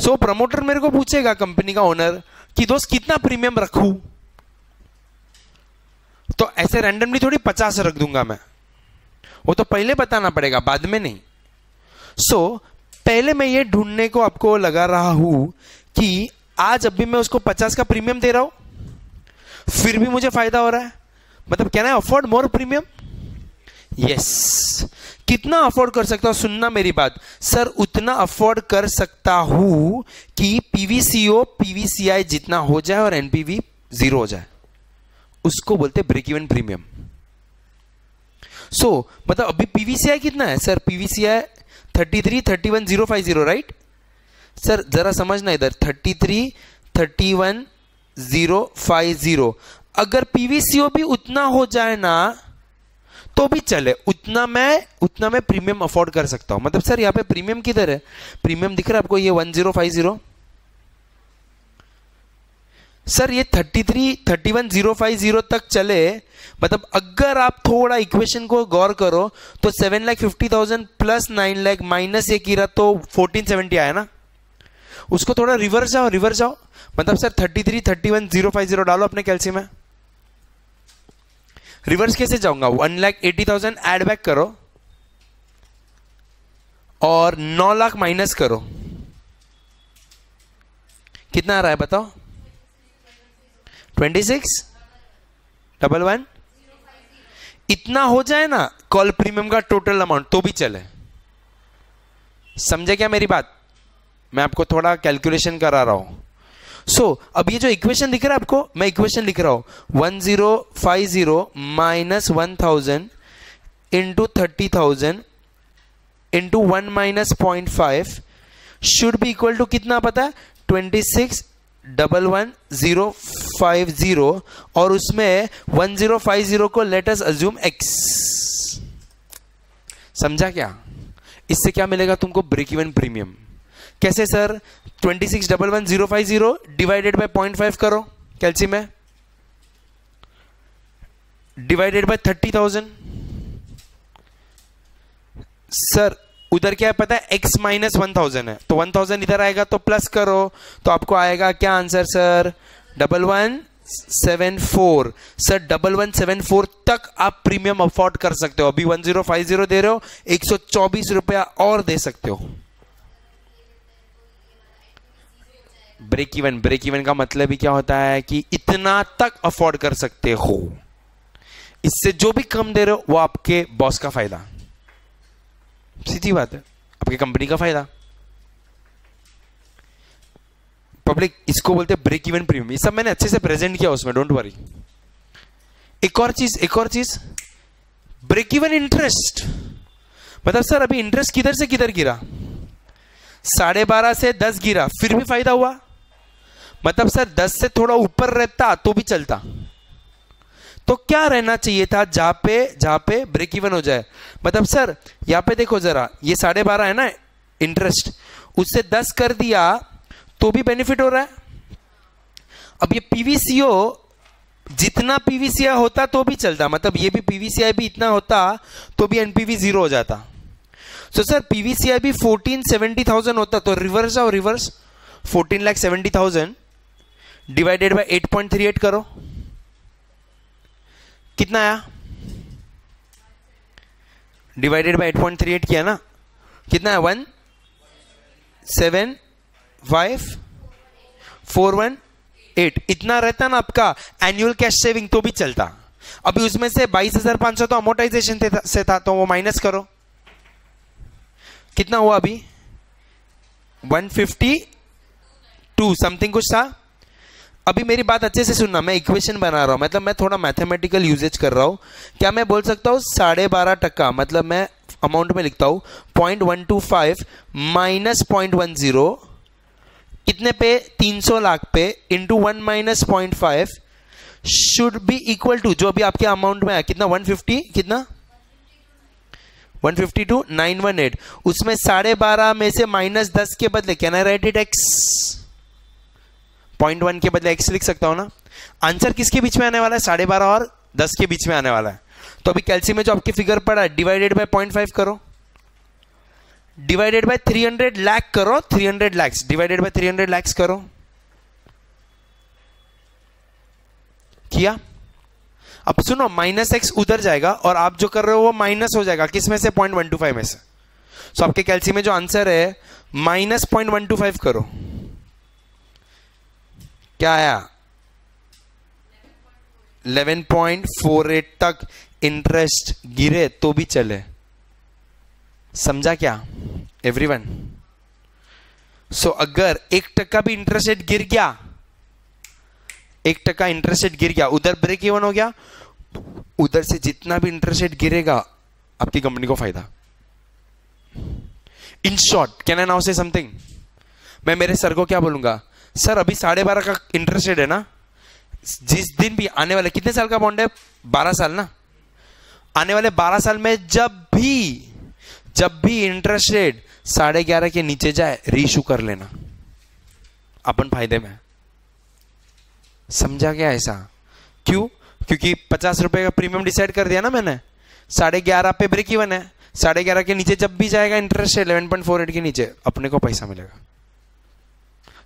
सो so, प्रमोटर मेरे को पूछेगा कंपनी का ओनर कि दोस्त कितना प्रीमियम रखू? तो ऐसे रैंडमली थोड़ी पचास रख दूँगा मैं। वो तो पहले बताना पड़ेगा बाद में नहीं। सो so, पहले मैं ये ढूँढने को आपको लगा रहा हूँ कि आज अभी मैं उसको पचास का प्रीमियम दे रहा हूँ फिर भी मुझे फ़ायदा हो रहा है। मतलब can I afford more premium yes कितना अफोर्ड कर सकता हूँ? सुनना मेरी बात। सर उतना अफोर्ड कर सकता हूँ कि पीवीसीओ पीवीसीआई जितना हो जाए और एनपीवी ज़ीरो हो जाए। उसको बोलते break even premium so so, मतलब अभी पीवीसीआई कितना है? Sir PVCI thirty three thirty one zero five zero right sir जरा समझना इधर। Thirty three thirty one zero five zero अगर पीवीसीओ भी उतना हो जाए ना तो भी चले। उतना मैं उतना मैं प्रीमियम अफोर्ड कर सकता हूँ। मतलब सर, यहाँ पे प्रीमियम किधर है? प्रीमियम दिख रहा है आपको ये one zero five zero sir, ये thirty three thirty one zero five zero तक चले। मतलब अगर आप थोड़ा इक्वेशन को गौर करो तो seven lakh fifty thousand plus nine lakh minus एक गिरा तो फोर्टीन सेवेंटी आया ना। उसको थोड़ा रिवर्स जाओ रिवर्स जाओ। मतलब sir thirty three thirty one zero five zero डालो अपने कैल्सियम में। रिवर्स कैसे जाऊँगा। One lakh eighty thousand add back करो और नौ लाख माइनस करो। कितना आ रहा है बताओ? ट्वेंटी सिक्स डबल वन इतना हो जाए ना कॉल प्रीमियम का टोटल अमाउंट तो भी चले। समझे क्या मेरी बात? मैं आपको थोड़ा कैलकुलेशन करा रहा हूँ। सो so, अब ये जो इक्वेशन दिख रहा है आपको मैं इक्वेशन लिख रहा हूँ। One zero five zero minus one thousand into thirty thousand into one minus point five should be equal to कितना पता है? Twenty six double one zero five zero और उसमें वन ज़ीरो फाइव ज़ीरो को let's assume x समझा क्या? इससे क्या मिलेगा तुमको? ब्रेक इवन प्रीमियम कैसे sir? Twenty six double one zero five zero divided by point five करो कैल्सी में divided by thirty thousand sir उधर क्या है पता है? X माइनस वन थाउज़ेंड है। तो वन थाउज़ेंड इधर आएगा तो प्लस करो। तो आपको आएगा क्या answer sir double one seven four sir double one seven four तक आप प्रीमियम अफोर्ड कर सकते हो। अभी वन ज़ीरो फाइव ज़ीरो दे रहे हो। एक सौ चौबीस रुपया और दे सकते हो। ब्रेक इवन ब्रेक इवन का मतलब ही क्या होता है कि इतना तक अफोर्ड कर सकते हो। इससे जो भी कम दे रहे हो, वो आपके बॉस का फ़ायदा। सीधी बात है। आपकी कंपनी का फ़ायदा। पब्लिक इसको बोलते हैं ब्रेक इवन प्रीमियम ये सब मैंने अच्छे से प्रेजेंट किया उसमें डोंट वरी एक और चीज़, एक और चीज़। ब्रेक इवन इंटरेस्ट मतलब सर अभी इंटरेस्ट किधर से किधर गिरा? साढ़े बारह से दस गिरा, फिर भी फ़ायदा हुआ? मतलब सर, दस से थोड़ा ऊपर रहता तो भी चलता। तो क्या रहना चाहिए था जहाँ पे जहाँ पे ब्रेक इवन हो जाए? मतलब सर, यहाँ पे देखो जरा, ये साढ़े बारह है ना इंटरेस्ट उससे दस कर दिया तो भी बेनिफिट हो रहा है। अब ये पीवीसीओ जितना पीवीसीआई होता तो भी चलता। मतलब ये भी पीवीसीआई भी इतना होता तो भी एनपीवी ज़ीरो हो जाता। सो सर पीवीसीआई भी फोर्टीन सेवेंटी थाउज़ेंड होता तो रिवर्स और reverse fourteen lakh seventy thousand divided by eight point three eight करो। कितना आया? Divided by eight point three eight किया ना? कितना है one seven five four one eight इतना रहता ना आपका एनुअल कैश सेविंग तो भी चलता। अभी उसमें से बाईस हज़ार पाँच सौ तो अमोटाइजेशन से था तो वो माइनस करो। कितना हुआ अभी? वन फिफ्टी टू समथिंग कुछ था? अभी मेरी बात अच्छे से सुनना, मैं इक्वेशन बना रहा हूँ मतलब मैं थोड़ा मैथमेटिकल यूजेज कर रहा हूँ। क्या मैं बोल सकता हूँ, साढ़े बारह टक्का मतलब मैं अमाउंट में लिखता हूँ point one two five minus point one zero कितने पे? तीन सौ लाख पे into one minus point five should be equal to जो अभी आपके अमाउंट में आया, कितना? वन फिफ्टी कितना? One fifty two nine one eight उसमें साढ़े बारह में से माइनस दस के बदले can I write it X point one के बदले एक्स लिख सकता हूँ ना? आंसर किसके बीच में आने वाला है? साढ़े बारह और दस के बीच में आने वाला है। तो अभी कैल्सियम में जो आपकी फिगर पड़ा है डिवाइडेड बाय पॉइंट फाइव करो। Divided by three hundred lakh करो three hundred lakhs divided by three hundred lakhs करो। किया? अब सुनो माइनस एक्स उधर जाएगा और आप जो कर रहे हो वो माइनस हो जाएगा। किसमें से? पॉइंट वन टू फाइव में से। सो so, आपके कैल्सियम में जो आंसर है minus point one two five करो। क्या आया? 11.48 तक इंटरेस्ट गिरे तो भी चले। समझा क्या? एवरीवन सो so, अगर एक टक्का भी इंटरेस्ट रेट गिर गया एक टक्का इंटरेस्ट रेट गिर गया उधर ब्रेक इवन हो गया उधर से जितना भी इंटरेस्ट रेट गिरेगा आपकी कंपनी को फ़ायदा। In short can I now say something मैं मेरे सर को क्या बोलूँगा? सर अभी साढ़े बारह का इंटरेस्ट है ना? जिस दिन भी आने वाले, कितने साल का बॉन्ड है? बारह साल ना? आने वाले बारह साल में जब भी जब भी इंटरेस्ट साढ़े ग्यारह के नीचे जाए रीशू कर लेना। अपन फ़ायदे में समझा गया ऐसा? क्यों? क्योंकि पचास रुपए का प्रीमियम डिसाइड कर दिया ना मैंने। साढ़े ग्यारह पे ब्रेक इवन है। साढ़े ग्यारह के नीचे जब भी जाएगा interest eleven point four eight के नीचे, अपने को पैसा मिलेगा।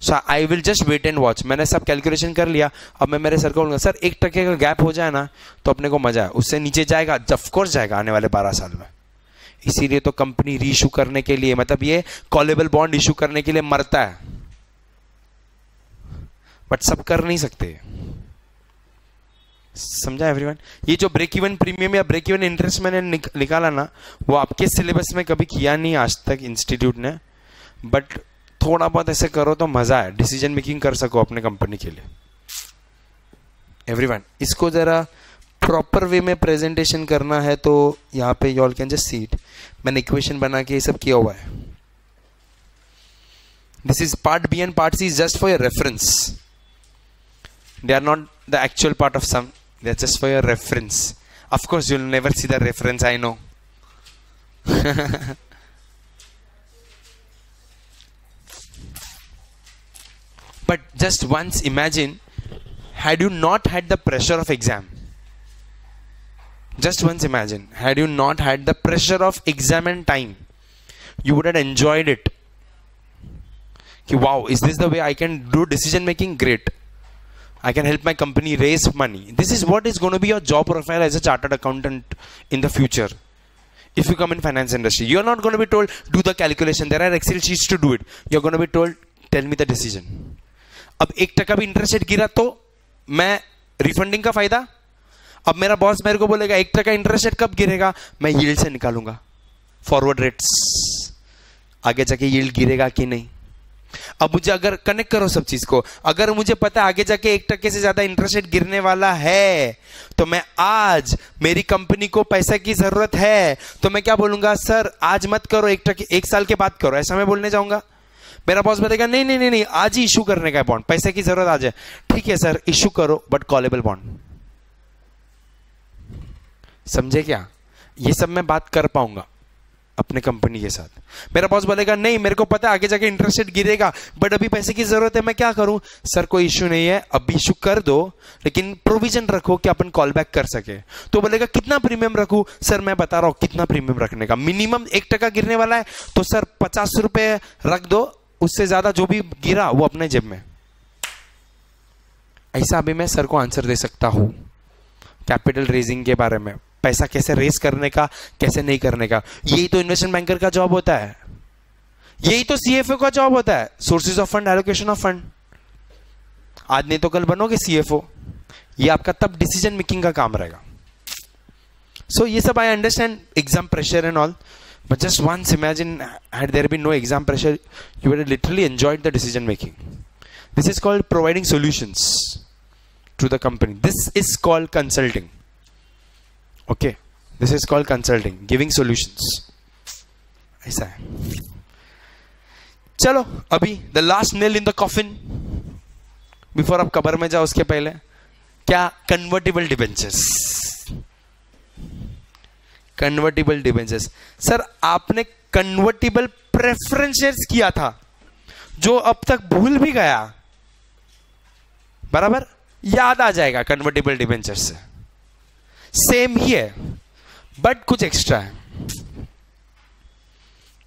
So I will just wait and watch मैंने सब कैलकुलेशन कर लिया। अब मैं मेरे सर को बोलूँगा सर एक टके का गैप हो जाए ना तो अपने को मज़ा है। उससे नीचे जाएगा ऑफकोर्स जाएगा आने वाले बारह साल में। इसीलिए तो कंपनी रीइशू करने के लिए मतलब ये कॉलेबल बॉन्ड इशू करने के लिए मरता है। बट सब कर नहीं सकते। समझा एवरीवन ये जो ब्रेक इवन प्रीमियम या ब्रेक इवन इंटरेस्ट मैंने निकाला ना, वो आपके सिलेबस में कभी किया नहीं आज तक इंस्टीट्यूट ने। बट थोड़ा बहुत ऐसे करो तो मज़ा है डिसीज़न मेकिंग कर सको अपने कंपनी के लिए। एवरीवन इसको जरा प्रॉपर वे में प्रेजेंटेशन करना है तो यहाँ पे यॉल कैन जस्ट सीट मैंने इक्वेशन बना के ये सब किया हुआ है। This is part B and part C just for your reference they are not the actual part of some they are just for your reference course, you'll never see the reference, i know but just once imagine had you not had the pressure of exam? Just once imagine had you not had the pressure of exam and time you would have enjoyed it. Wow is this the way i can do decision making? Great. I can help my company raise money. This is what is going to be your job profile as a chartered accountant in the future. If you come in finance industry you're not going to be told do the calculation. There are excel sheets to do it. You're going to be told tell me the decision अब एक टका भी interest rate गिरा तो मैं refunding का फ़ायदा? अब मेरा बॉस मेरे को बोलेगा, एक टका इंटरेस्ट रेट कब गिरेगा? मैं यील्ड से निकालूँगा। फॉरवर्ड रेट्स आगे जाके यील्ड गिरेगा कि नहीं? अब मुझे अगर कनेक्ट करो सब चीज़ को। अगर मुझे पता आगे जाके एक टके से ज़्यादा इंटरेस्ट रेट गिरने वाला है तो मैं आज मेरी कंपनी को पैसा की ज़रूरत है। तो मैं क्या बोलूँगा, सर, आज मत करो, एक टके, एक साल के बाद करो। ऐसा मैं बोलने जाऊँगा। मेरा बॉस बताएगा नहीं नहीं नहीं नहीं, आज ही इशू करने का बॉन्ड पैसे की ज़रूरत आज है. ठीक है सर इशू करो बट कॉलेबल बॉन्ड समझे क्या? ये सब मैं बात कर पाऊँगा अपने कंपनी के साथ। मेरा बॉस बोलेगा, नहीं, मेरे को पता है, आगे जाके इंटरेस्ट रेट गिरेगा बट अभी पैसे की ज़रूरत है, मैं क्या करूँ? सर कोई इश्यू नहीं है, अभी इशू कर दो, लेकिन प्रोविज़न रखो कि अपन कॉल बैक कर सके. तो बोलेगा, कितना प्रीमियम रखू? सर मैं बता रहा हूँ, कितना प्रीमियम रखने का मिनिमम एक टका गिरने वाला है तो सर पचास रुपए रख दो उससे ज़्यादा जो भी गिरा वो अपने जेब में। ऐसा अभी मैं सर को आंसर दे सकता हूँ कैपिटल रेजिंग के बारे में। पैसा कैसे रेस करने का कैसे नहीं करने का। यही तो इन्वेस्टमेंट बैंकर का जॉब होता है। यही तो सीएफओ का जॉब होता है। Sources of fund allocation of fund आज नहीं तो कल बनोगे सीएफओ ये आपका तब डिसीज़न मेकिंग का काम रहेगा। सो so, ये सब I understand exam pressure and all But just once imagine, had there been no exam pressure, you would have literally enjoyed the decision making. This is called providing solutions to the company. This is called consulting. Okay. This is called consulting, giving solutions. ऐसा है चलो अभी the last nail in the coffin before आप कबर में जाओ उसके पहले क्या convertible debentures convertible debentures sir आपने कन्वर्टेबल प्रेफरेंस किया था, जो अब तक भूल भी गया। बराबर? याद आ जाएगा कन्वर्टेबल डिबेंचर से। सेम ही है बट कुछ एक्स्ट्रा है।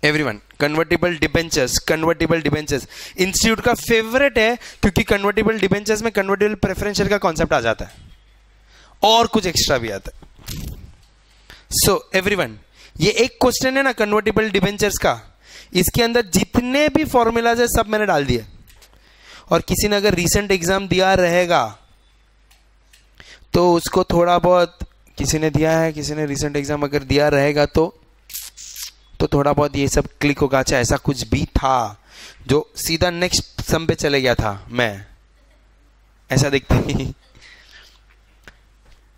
Everyone convertible debentures convertible debentures institute का फेवरेट है, क्योंकि कन्वर्टेबल डिबेंचर्स में कन्वर्टेबल प्रेफरेंशियल का कॉन्सेप्ट आ जाता है। और कुछ एक्स्ट्रा भी आता है। सो एवरीवन ये एक क्वेश्चन है ना कन्वर्टेबल डिबेंचर्स का। इसके अंदर जितने भी फॉर्मूलाज है, सब मैंने डाल दिए। और किसी ने अगर रिसेंट एग्ज़ाम दिया रहेगा तो उसको थोड़ा बहुत किसी ने दिया है, किसी ने रिसेंट एग्ज़ाम अगर दिया रहेगा तो तो थोड़ा बहुत ये सब क्लिक होगा। अच्छा ऐसा कुछ भी था, जो सीधा नेक्स्ट सम पे चले गया था, मैं। ऐसा देखते।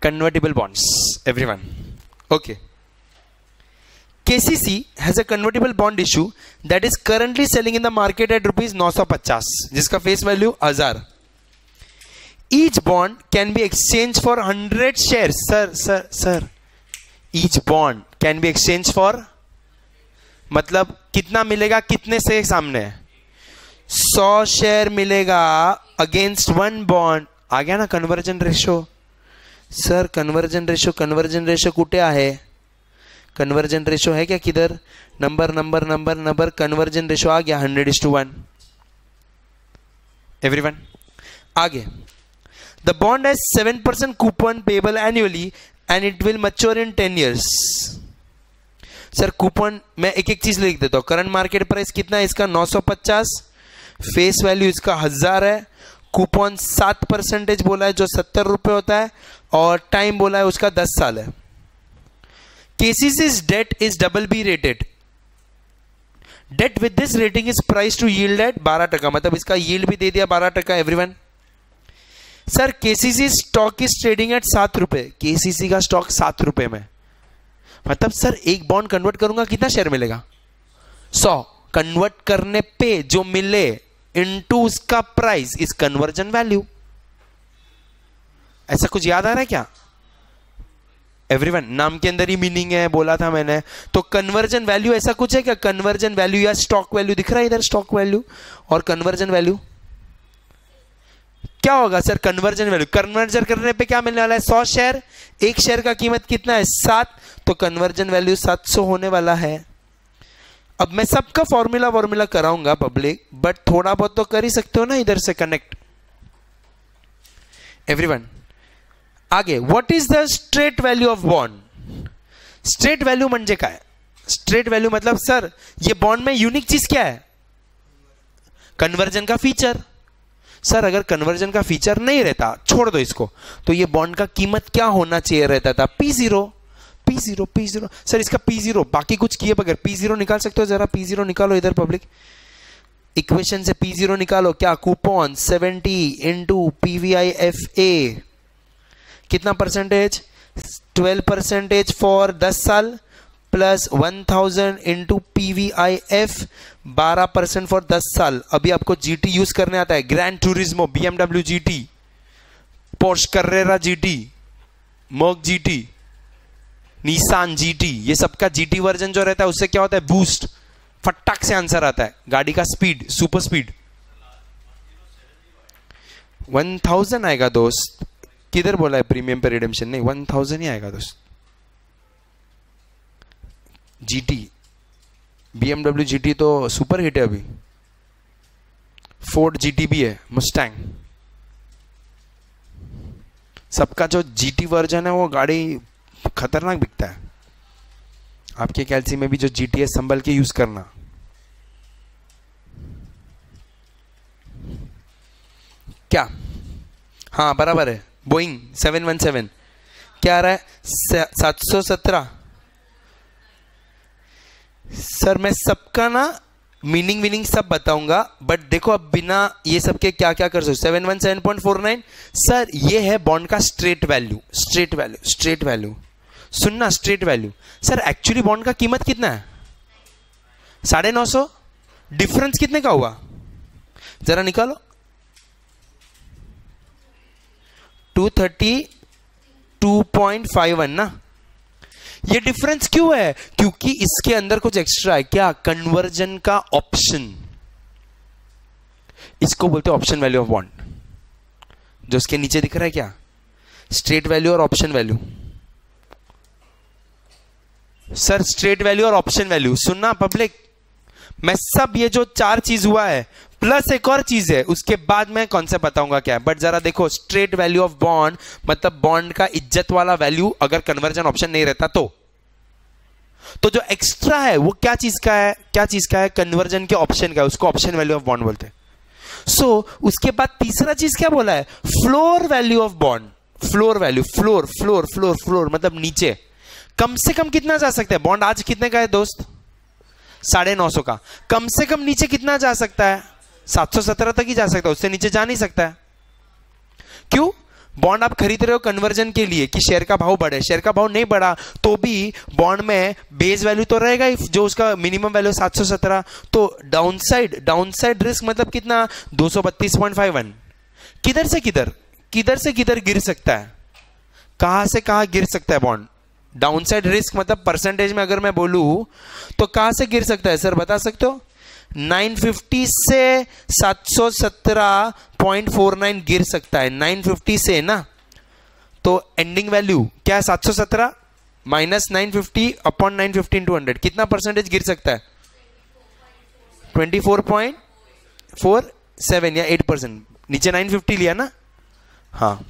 Convertible bonds everyone okay KCC has a convertible bond issue that is currently selling in the market at rupees 950 जिसका face value हज़ार each bond can be exchanged for 100 shares sir sir sir each bond can be exchanged for मतलब कितना मिलेगा कितने से सामने सौ share मिलेगा अगेंस्ट वन बॉन्ड आ गया ना conversion ratio sir conversion ratio conversion ratio कुठे आहे? कन्वर्जन रेशो है क्या किधर? Number number number number conversion ratio आ गया hundred is to one everyone आगे। The bond has seven percent coupon payable annually and it will mature in ten years sir coupon मैं एक एक चीज़ लिख देता हूँ। करंट मार्केट प्राइस कितना है इसका? 950 फेस वैल्यू इसका हज़ार है। कूपन सात परसेंटेज बोला है जो सत्तर रुपए होता है और टाइम बोला है उसका दस साल है। KCC's debt is double B rated debt with this rating is price to yield at बारह टका मतलब इसका यील्ड भी दे दिया बारह टका everyone sir KCC stock is trading at सात रुपए। केसीसी का स्टॉक सात रुपए में। मतलब सर एक बॉन्ड कन्वर्ट करूँगा, कितना शेयर मिलेगा? सौ। कन्वर्ट करने पे जो मिले इनटू उसका प्राइस इज़ कन्वर्जन वैल्यू ऐसा कुछ याद आ रहा है क्या? एवरीवन नाम के अंदर ही मीनिंग है, बोला था मैंने। तो कन्वर्जन वैल्यू ऐसा कुछ है क्या? कन्वर्जन वैल्यू या स्टॉक वैल्यू दिख रहा है इधर स्टॉक वैल्यू और कन्वर्जन वैल्यू क्या होगा सर कन्वर्जन वैल्यू कन्वर्जन करने पे क्या मिलने वाला है? सौ शेयर एक शेयर का कीमत कितना है? सात? तो कन्वर्जन वैल्यू सात सौ होने वाला है। अब मैं सबका फॉर्मूला वॉर्मूला कराऊँगा पब्लिक बट थोड़ा बहुत तो कर ही सकते हो ना इधर से कनेक्ट एवरीवन आगे what is the straight value of bond straight value म्हणजे काय? स्ट्रेट वैल्यू मतलब सर ये बॉन्ड में यूनिक चीज़ क्या है? कन्वर्जन का फीचर सर अगर कन्वर्जन का फीचर नहीं रहता, छोड़ दो इसको. तो ये बॉन्ड का कीमत क्या होना चाहिए रहता था? P zero P zero P zero sir इसका पी ज़ीरो बाकी कुछ किए बगैर पी ज़ीरो निकाल सकते हो? जरा पी ज़ीरो निकालो इधर पब्लिक इक्वेशन से पी ज़ीरो निकालो। क्या coupon seventy into P V I F A कितना परसेंटेज ट्वेल्व परसेंटेज फॉर दस साल plus one thousand into P V I F बारह परसेंट फॉर दस साल। अभी आपको जीटी यूज़ करने आता है। Grand turismo BMW GT Porsche Carrera GT Merc GT Nissan GT ये सबका जीटी वर्जन जो रहता है, उससे क्या होता है? बूस्ट फटाक से आंसर आता है। गाड़ी का speed super speed one thousand आएगा दोस्त। किधर बोला है प्रीमियम पे रिडेम्शन नहीं वन थाउज़ेंड ही आएगा दोस्त। जीटी बीएमडब्ल्यू जीटी तो सुपर हिट है अभी। फोर्ड जीटी भी है मुस्टैंग सबका जो जीटी वर्जन है, वो गाड़ी खतरनाक बिकता है। आपके कैलसी में भी जो जी टी संभल के यूज़ करना। क्या? हाँ बराबर है। बोइंग सेवन वन सेवन क्या आ रहा है? सात सौ सत्रह। सर, मैं सबका ना मीनिंग वीनिंग सब बताऊँगा बट देखो अब बिना ये सब के क्या क्या कर सकते seven one seven point four nine sir, ये है बॉन्ड का straight value straight value straight value सुनना straight value sir actually bond का कीमत कितना है? साढ़े नौ सौ? डिफरेंस कितने का हुआ? जरा निकालो। Two thirty two point five one ना? ये डिफरेंस क्यों है? क्योंकि इसके अंदर कुछ एक्स्ट्रा है। क्या? कन्वर्जन का ऑप्शन इसको बोलते हैं ऑप्शन वैल्यू ऑफ़ बॉन्ड जो उसके नीचे दिख रहा है क्या? स्ट्रेट वैल्यू और option value sir straight value और ऑप्शन वैल्यू सुनना पब्लिक मैं सब ये जो चार चीज़ हुआ है प्लस एक और चीज़ है उसके बाद मैं कौन से बताऊँगा क्या है। बट जरा देखो स्ट्रेट वैल्यू ऑफ़ बॉन्ड मतलब बॉन्ड का इज़्ज़त वाला वैल्यू अगर कन्वर्जन ऑप्शन नहीं रहता तो। तो जो एक्स्ट्रा है वो क्या चीज़ का है? क्या चीज़ का है? कन्वर्जन के ऑप्शन का है उसको ऑप्शन वैल्यू ऑफ़ बॉन्ड बोलते हैं। सो so, उसके बाद तीसरा चीज़ क्या बोला है? Floor value of bond floor value floor floor floor floor मतलब नीचे। कम से कम कितना जा सकता है? बॉन्ड आज कितने का है दोस्त? साढ़े नौ सौ का। कम से कम नीचे कितना जा सकता है? सात सौ सत्रह तक ही जा सकता है, उससे नीचे जा नहीं सकता है। क्यों? बॉन्ड आप खरीद रहे हो कन्वर्जन के लिए कि शेयर का भाव बढ़े। शेयर का भाव नहीं बढ़ा तो भी बॉन्ड में बेस वैल्यू तो रहेगा ही, जो उसका मिनिमम वैल्यू 717 तो डाउनसाइड डाउनसाइड रिस्क मतलब कितना? 232.51 किधर से किधर? किधर से किधर गिर सकता है? कहाँ से कहाँ गिर सकता है बॉन्ड डाउनसाइड रिस्क मतलब परसेंटेज में अगर मैं बोलूँ तो कहाँ से गिर सकता है? सर, बता सकते हो? 950 से 717.49 गिर सकता है। 950 से ना? तो एंडिंग वैल्यू क्या है? 717 minus nine fifty upon nine fifty कितना परसेंटेज गिर सकता है? 24.47 या 8 परसेंट नीचे 950 लिया ना? हाँ।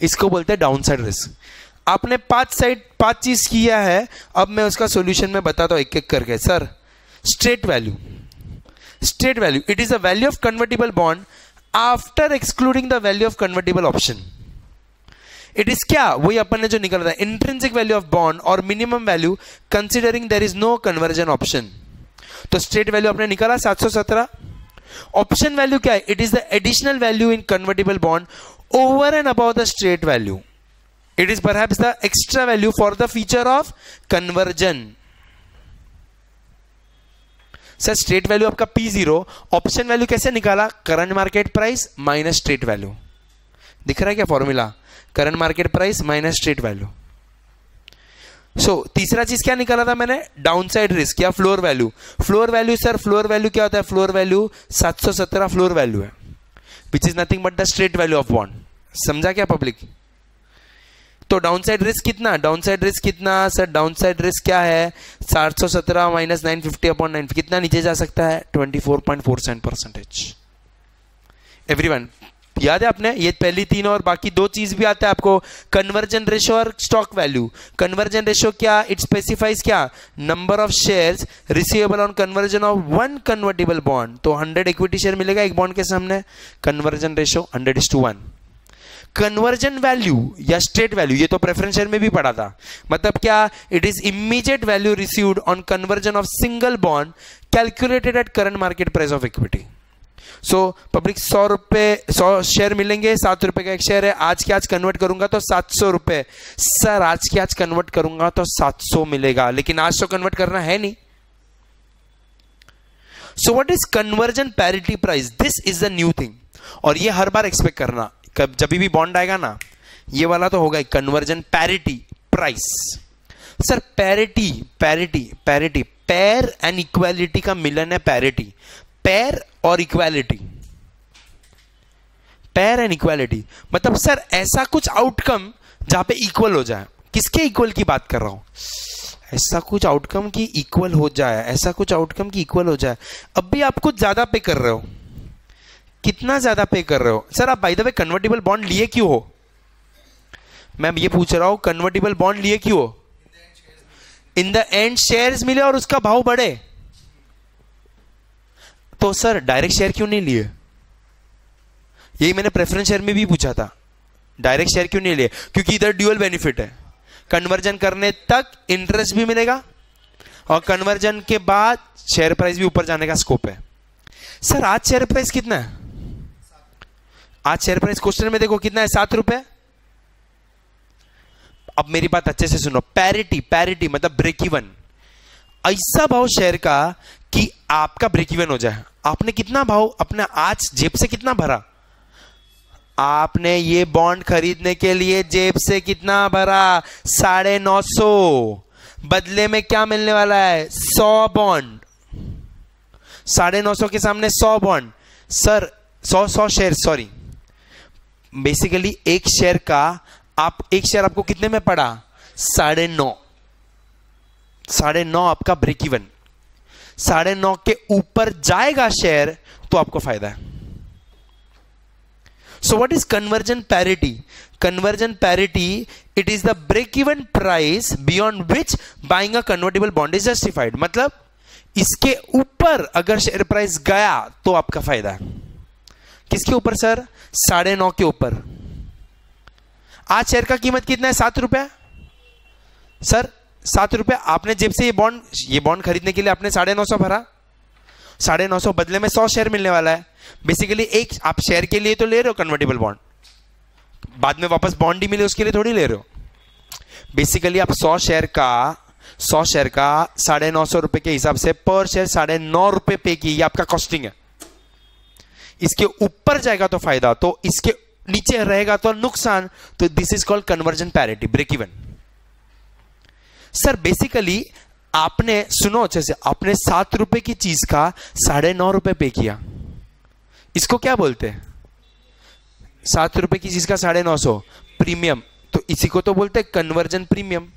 इसको बोलते हैं डाउन साइड रिस्क आपने पाँच साइड पाँच चीज़ किया है, अब मैं उसका सॉल्यूशन में बताता हूँ एक एक करके। Sir straight value straight value it is the value of convertible bond after excluding the value of convertible option it is क्या? वही अपन ने जो निकला था इंट्रेंसिक वैल्यू ऑफ़ बॉन्ड और minimum value considering there is no conversion option तो straight value आपने निकाला 717 ऑप्शन वैल्यू क्या है? It is the additional value in convertible bond over and about the straight value it is perhaps the extra value for the feature of conversion sir straight value आपका P zero option value कैसे निकाला? Current market price minus straight value दिख रहा है क्या formula current market price minus straight value so तीसरा चीज़ क्या निकाला था मैंने? डाउन साइड रिस्क या floor value floor value sir floor value क्या होता है? फ्लोर वैल्यू 717 फ्लोर वैल्यू है which is nothing but the straight value of bond समझा क्या पब्लिक तो डाउन साइड रिस्क कितना? डाउन साइड रिस्क कितना? सर डाउन साइड रिस्क क्या है? सात सौ सत्रह minus nine fifty upon nine कितना नीचे जा सकता है? Twenty four point four seven percentage everyone याद है आपने? ये पहली तीन और बाकी दो चीज़ भी आता है आपको। कन्वर्जन रेशो और स्टॉक वैल्यू कन्वर्जन रेशो क्या? इट स्पेसिफाइज क्या? Number of shares receivable on conversion of one convertible bond तो हंड्रेड इक्विटी शेयर मिलेगा एक बॉन्ड के सामने? Conversion ratio hundred is to one conversion value या स्टेट वैल्यू ये तो प्रेफरेंस शेयर में भी पढ़ा था। मतलब क्या it is immediate value received on conversion of single bond calculated at current market price of equity so public सौ रुपए, सौ शेयर मिलेंगे, सात रुपए का एक शेयर है, आज के आज कन्वर्ट करूँगा तो सात सौ रुपए। सर आज के आज कन्वर्ट करूँगा तो सात सौ मिलेगा, लेकिन आज तो कन्वर्ट करना है नहीं। So what is conversion parity price this is the new thing और ये हर बार एक्सपेक्ट करना। कब जब भी बॉन्ड आएगा ना, ये वाला तो होगा conversion parity price sir parity parity parity पैर एंड इक्वालिटी का मिलन है पैरिटी पैर और इक्वालिटी पैर एंड इक्वालिटी मतलब सर ऐसा कुछ आउटकम जहाँ पे इक्वल हो जाए। किसके इक्वल की बात कर रहा हूँ? ऐसा कुछ आउटकम की इक्वल हो जाए, ऐसा कुछ आउटकम की इक्वल हो जाए। अब भी आप कुछ ज़्यादा पे कर रहे हो। कितना ज़्यादा पे कर रहे हो? सर आप by the way convertible bond लिए क्यों हो? मैम ये पूछ रहा हूँ कन्वर्टेबल बॉन्ड लिए क्यों हो? इन द एंड शेयर्स मिले और उसका भाव बढ़े। तो सर डायरेक्ट शेयर क्यों नहीं लिए? यही मैंने प्रेफरेंस शेयर में भी पूछा था। डायरेक्ट शेयर क्यों नहीं लिए? क्योंकि इधर ड्यूअल बेनिफिट है। कन्वर्जन करने तक इंटरेस्ट भी मिलेगा और कन्वर्जन के बाद शेयर प्राइस भी ऊपर जाने का स्कोप है। सर आज शेयर प्राइस कितना है? आज शेयर प्राइस क्वेश्चन में देखो कितना है? सात रुपए। अब मेरी बात अच्छे से सुनो। पैरिटी पैरिटी मतलब ब्रेक इवन ऐसा भाव शेयर का कि आपका ब्रेक इवन हो जाए। आपने कितना भाव अपने आज जेब से कितना भरा? आपने ये बॉन्ड खरीदने के लिए जेब से कितना भरा? साढ़े नौ सौ। बदले में क्या मिलने वाला है? सौ बॉन्ड साढ़े नौ सौ के सामने सौ बॉन्ड सर सौ सौ शेयर सॉरी बेसिकली एक शेयर का आप, एक शेयर आपको कितने में पड़ा? साढ़े नौ। साढ़े नौ आपका ब्रेक इवन साढ़े नौ के ऊपर जाएगा शेयर तो आपको फ़ायदा है। So what is conversion parity conversion parity it is the break even price beyond which buying a convertible bond is justified मतलब इसके ऊपर अगर शेयर प्राइस गया तो आपका फ़ायदा है। किसके ऊपर, सर? साढ़े नौ के ऊपर। आज शेयर का कीमत कितना है? सात रुपए। सर, सात रुपए। आपने जेब से ये बॉन्ड ये बॉन्ड खरीदने के लिए आपने साढ़े नौ सौ भरा। साढ़े नौ सौ बदले में सौ शेयर मिलने वाला है। बेसिकली एक, आप शेयर के लिए तो ले रहे हो कन्वर्टेबल बॉन्ड बाद में वापस बॉन्ड ही मिले, उसके लिए थोड़ी ले रहे हो। बेसिकली आप सौ शेयर का, सौ शेयर का साढ़े नौ सौ रुपए के हिसाब से पर शेयर साढ़े नौ रुपए पे की ये आपका कॉस्टिंग है। इसके ऊपर जाएगा तो फ़ायदा तो इसके नीचे रहेगा तो नुकसान तो this is called conversion parity break even sir basically आपने, सुनो अच्छे से, आपने सात रुपए की चीज़ का साढ़े नौ रुपए पे किया। इसको क्या बोलते हैं? सात रुपए की चीज़ का साढ़े नौ सौ प्रीमियम तो इसी को तो बोलते हैं कन्वर्जन प्रीमियम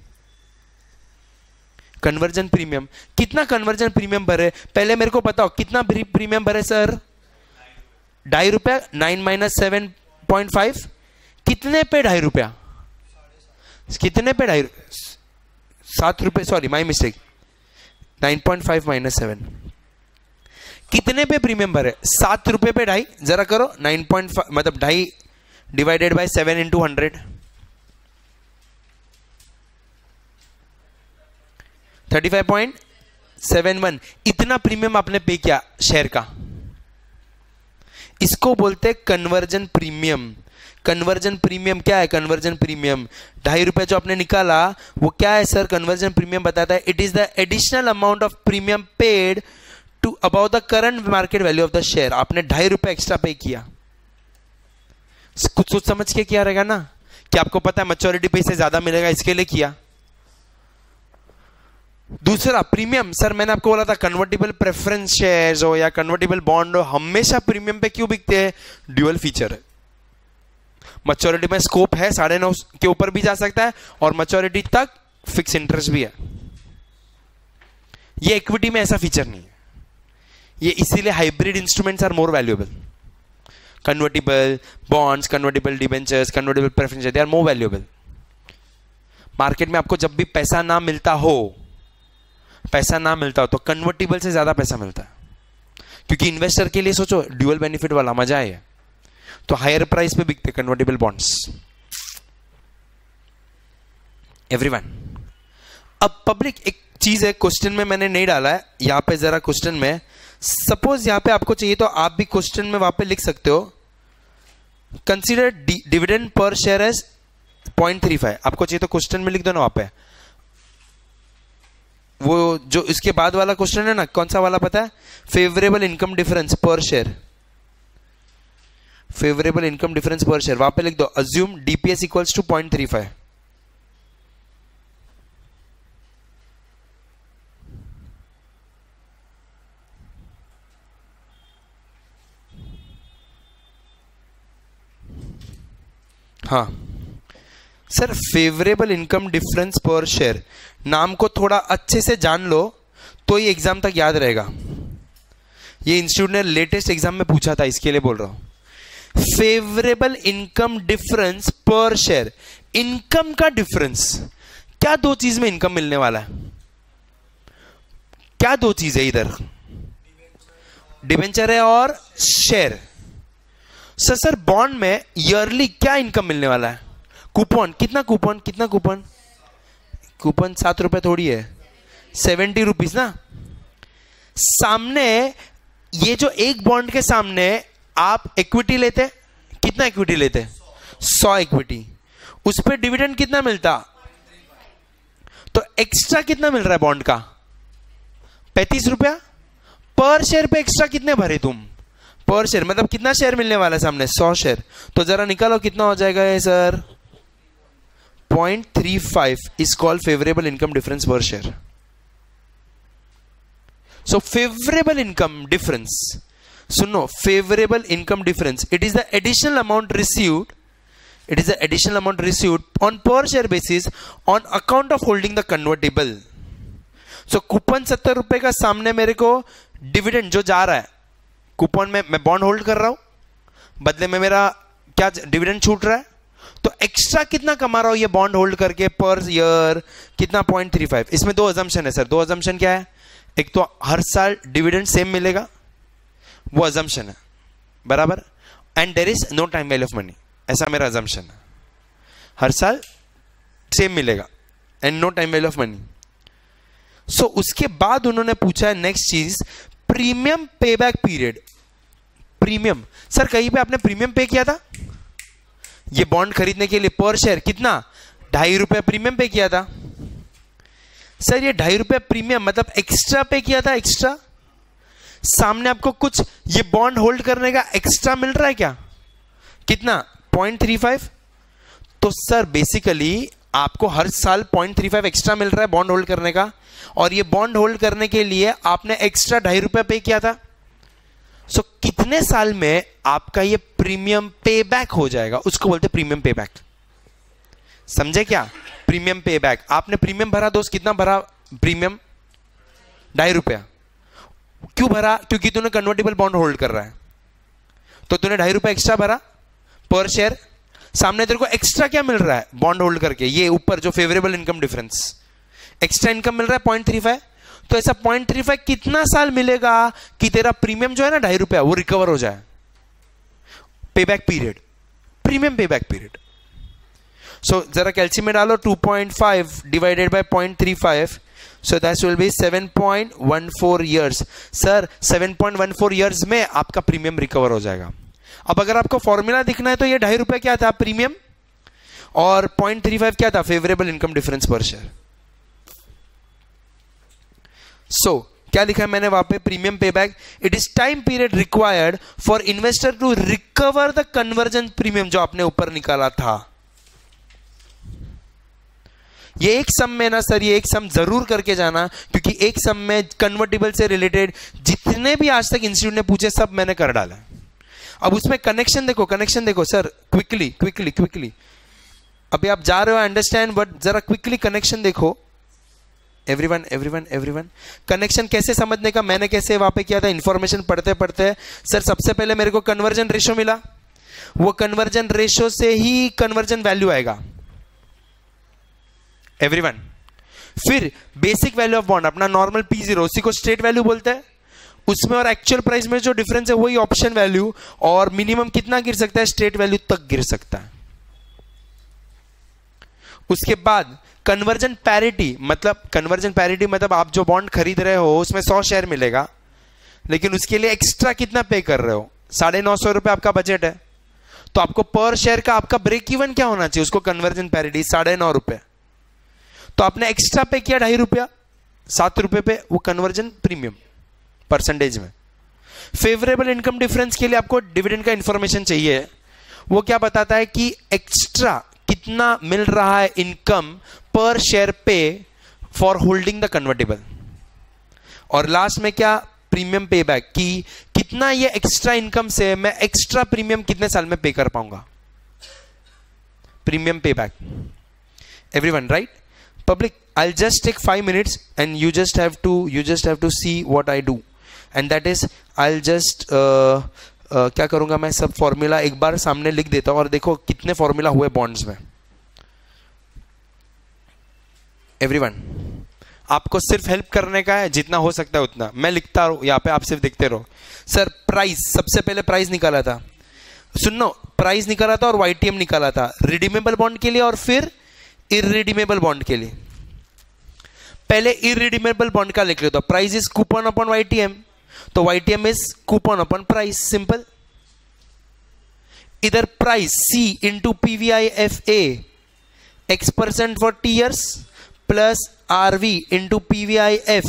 कन्वर्जन प्रीमियम कितना कन्वर्जन प्रीमियम भरे? पहले मेरे को बताओ, कितना प्रीमियम भरे सर ढाई रुपया, nine minus seven point five, कितने पे ढाई रुपया? कितने पे ढाई सात रुपये sorry my mistake nine point five minus seven. कितने पे प्रीमियम भरे? सात रुपये पे ढाई, जरा करो, नाइन पॉइंट फाइव मतलब ढाई divided by seven into hundred thirty five point seven one. इतना प्रीमियम आपने पे किया शेयर का। इसको बोलते हैं कन्वर्जन प्रीमियम कन्वर्जन प्रीमियम क्या है? कन्वर्जन प्रीमियम ढाई रुपए जो आपने निकाला, वो क्या है सर? कन्वर्जन प्रीमियम बताता है। It is the additional amount of premium paid to about the current market value of the share आपने ढाई रुपए एक्स्ट्रा पे किया। कुछ सोच समझ के किया रहेगा ना? कि आपको पता है मेच्योरिटी पे ज़्यादा मिलेगा, इसके लिए किया। दूसरा प्रीमियम सर, मैंने आपको बोला था कन्वर्टेबल प्रेफरेंस शेयर्स हो या कन्वर्टेबल बॉन्ड हो, हमेशा प्रीमियम पे क्यों बिकते हैं? ड्यूअल फीचर है। मच्योरिटी में स्कोप है, साढ़े नौ के ऊपर भी जा सकता है और मच्योरिटी तक फिक्स इंटरेस्ट भी है। ये इक्विटी में ऐसा फीचर नहीं है। ये इसीलिए hybrid instruments are more valuable convertible bonds convertible debentures convertible preference they are more valuable market में आपको जब भी पैसा ना मिलता हो पैसा ना मिलता हो तो कन्वर्टेबल से ज़्यादा पैसा मिलता है। क्योंकि इन्वेस्टर के लिए सोचो ड्यूअल बेनिफिट वाला मज़ा है। तो हायर प्राइस पे बिकते कन्वर्टेबल बॉन्ड्स एवरीवन अब पब्लिक एक चीज़ है क्वेश्चन में मैंने नहीं डाला है, यहाँ पे जरा क्वेश्चन में। सपोज़ यहाँ पे आपको चाहिए तो आप भी क्वेश्चन में वहाँ पे लिख सकते हो। Consider dividend per share as point three five आपको चाहिए तो क्वेश्चन में लिख दो ना वहाँ पे। वो जो इसके बाद वाला क्वेश्चन है ना, कौन सा वाला पता है? Favourable income difference per share favourable income difference per share वहाँ पे लिख दो assume DPS equals to point three five हाँ। Sir favourable income difference per share नाम को थोड़ा अच्छे से जान लो तो ये एग्ज़ाम तक याद रहेगा। ये इंस्टीट्यूट ने लेटेस्ट एग्ज़ाम में पूछा था, इसके लिए बोल रहा हूँ। Favourable income difference per share income का डिफरेंस क्या दो चीज़ में इनकम मिलने वाला है? क्या दो चीज़ है इधर? डिवेंचर है और शेयर सर सर बॉन्ड में ईयरली क्या इनकम मिलने वाला है? कूपन, कितना कूपन कितना कूपन? कूपन सात रुपए थोड़ी है। सेवेंटी रुपीज़ ना? सामने, ये जो एक बॉन्ड के सामने आप इक्विटी लेते, कितना इक्विटी लेते? सौ इक्विटी उस पर डिविडेंड कितना मिलता? तो एक्स्ट्रा कितना मिल रहा है बॉन्ड का? पैंतीस रुपया? पर शेयर पे एक्स्ट्रा कितने भरे तुम? पर शेयर मतलब कितना शेयर मिलने वाला है सामने? सौ शेयर तो जरा निकालो कितना हो जाएगा ये sir 0.35 is called favorable income difference per share. So favorable income difference. So no, favorable income difference. It is the additional amount received. It is the additional amount received on per share basis on account of holding the convertible. So so, coupon सत्तर रुपए का सामने मेरे को dividend जो जा रहा है कूपन में मैं बॉन्ड होल्ड कर रहा हूँ बदले में मेरा क्या डिविडेंड छूट रहा है तो एक्स्ट्रा कितना कमा रहा हो ये बॉन्ड होल्ड करके पर ईयर कितना पॉइंट थ्री फाइव इसमें दो अजम्पन है सर दो अजम्पन क्या है? एक तो हर साल डिविडेंड सेम मिलेगा, वो अजम्पन है। बराबर? And there is no time value of money ऐसा मेरा अजम्पन है। हर साल सेम मिलेगा and no time value of money so उसके बाद उन्होंने पूछा है नेक्स्ट चीज़ premium pay back period premium sir कहीं पे आपने प्रीमियम पे किया था? ये बॉन्ड खरीदने के लिए पर शेयर कितना? ढाई रुपये प्रीमियम पे किया था। सर, ये ढाई रुपये प्रीमियम मतलब एक्स्ट्रा पे किया था एक्स्ट्रा सामने आपको कुछ ये बॉन्ड होल्ड करने का एक्स्ट्रा मिल रहा है क्या? कितना? पॉइंट थ्री फाइव तो सर बेसिकली आपको हर साल पॉइंट थ्री फाइव एक्स्ट्रा मिल रहा है बॉन्ड होल्ड करने का। और ये बॉन्ड होल्ड करने के लिए आपने एक्स्ट्रा ढाई रुपये पे किया था। सो so, कितने साल में आपका ये प्रीमियम पे बैक हो जाएगा? उसको बोलते प्रीमियम पे बैक समझे क्या? प्रीमियम पे बैक आपने प्रीमियम भरा दोस्त कितना भरा प्रीमियम ढाई रुपया. क्यों भरा? क्योंकि तूने कन्वर्टेबल बॉन्ड होल्ड कर रहा है. तो तूने ढाई रुपया एक्स्ट्रा भरा पर शेयर सामने तेरे को एक्स्ट्रा क्या मिल रहा है? बॉन्ड होल्ड करके. ये ऊपर जो favourable income difference extra income मिल रहा है पॉइंट थ्री फाइव तो ऐसा पॉइंट थ्री फाइव कितना साल मिलेगा कि तेरा प्रीमियम जो है ना ढाई रुपया, वो रिकवर हो जाए? Pay back period premium pay back period so जरा कैल्सियम में डालो 2.5 divided by 0.35 so that will be 7.14 years sir 7.14 years में आपका प्रीमियम रिकवर हो जाएगा। अब अगर आपको फॉर्मूला दिखना है तो ये ढाई रुपया क्या था प्रीमियम और 0.35 क्या था favourable income difference per share so क्या लिखा है मैंने वहाँ पे? Premium pay back it is time period required for investor to recover the conversion premium जो आपने ऊपर निकाला था। ये एक सम में ना सर, ये एक सम ज़रूर करके जाना, क्योंकि एक सम में कन्वर्टेबल से रिलेटेड जितने भी आज तक इंस्टीट्यूट ने पूछे, सब मैंने कर डाला। अब उसमें कनेक्शन देखो कनेक्शन देखो सर क्विकली क्विकली क्विकली अभी आप जा रहे हो अंडरस्टैंड बट जरा क्विकली कनेक्शन देखो। एवरीवन एवरीवन एवरीवन कनेक्शन कैसे समझने का? मैंने कैसे वहाँ पे किया था? इंफॉर्मेशन पढ़ते पढ़ते। सर सबसे पहले मेरे को कन्वर्जन रेशो मिला। वो कन्वर्जन रेशो से ही कन्वर्जन वैल्यू आएगा। एवरीवन फिर बेसिक वैल्यू ऑफ़ बॉन्ड अपना नॉर्मल पी ज़ीरो उसी को स्ट्रेट वैल्यू बोलते हैं। उसमें और एक्चुअल प्राइस में जो डिफरेंस है, वही ऑप्शन वैल्यू और मिनिमम कितना गिर सकता है? स्ट्रेट वैल्यू तक गिर सकता है। उसके बाद कन्वर्जन पैरिटी मतलब कन्वर्जन पैरिटी मतलब आप जो बॉन्ड खरीद रहे हो, उसमें सौ शेयर मिलेगा। लेकिन उसके लिए एक्स्ट्रा कितना पे कर रहे हो? साढ़े नौ सौ रुपए आपका बजट है। तो आपको पर शेयर का आपका ब्रेक इवन क्या होना चाहिए? उसको कन्वर्जन पैरिटी साढ़े नौ रुपए। तो आपने एक्स्ट्रा पे किया ढाई रुपया, सात रुपए पे वो कन्वर्जन प्रीमियम परसेंटेज में। फेवरेबल इनकम डिफरेंस के लिए आपको डिविडेंड का इंफॉर्मेशन चाहिए। वो क्या बताता है कि एक्स्ट्रा कितना मिल रहा है income per share pay for holding the convertible और लास्ट में क्या प्रीमियम पे बैक कि कितना ये एक्स्ट्रा इनकम से मैं एक्स्ट्रा प्रीमियम कितने साल में पे कर पाऊँगा? Premium pay back everyone right public i'll just take 5 minutes and you just you just have to see what i do. And that is i'll just uh, uh, क्या करूँगा मैं? सब formula एक बार सामने लिख देता हूँ और देखो कितने फॉर्मूला हुए बॉन्ड्स में। एवरीवन आपको सिर्फ़ हेल्प करने का है, जितना हो सकता है उतना। मैं लिखता रहूँ, यहाँ पे आप सिर्फ़ देखते रहो। सर प्राइस सबसे पहले प्राइस निकाला था। सुनो प्राइस निकाला था और वाईटीएम निकाला था। रिडीमेबल बॉन्ड के लिए और फिर इरिडीमेबल बॉन्ड के लिए। पहले इरिडीमेबल बॉन्ड का लिख लेते price is coupon upon YTM तो YTM is coupon upon price simple इधर price C into PVI F A X percent for T years plus RV into P V I F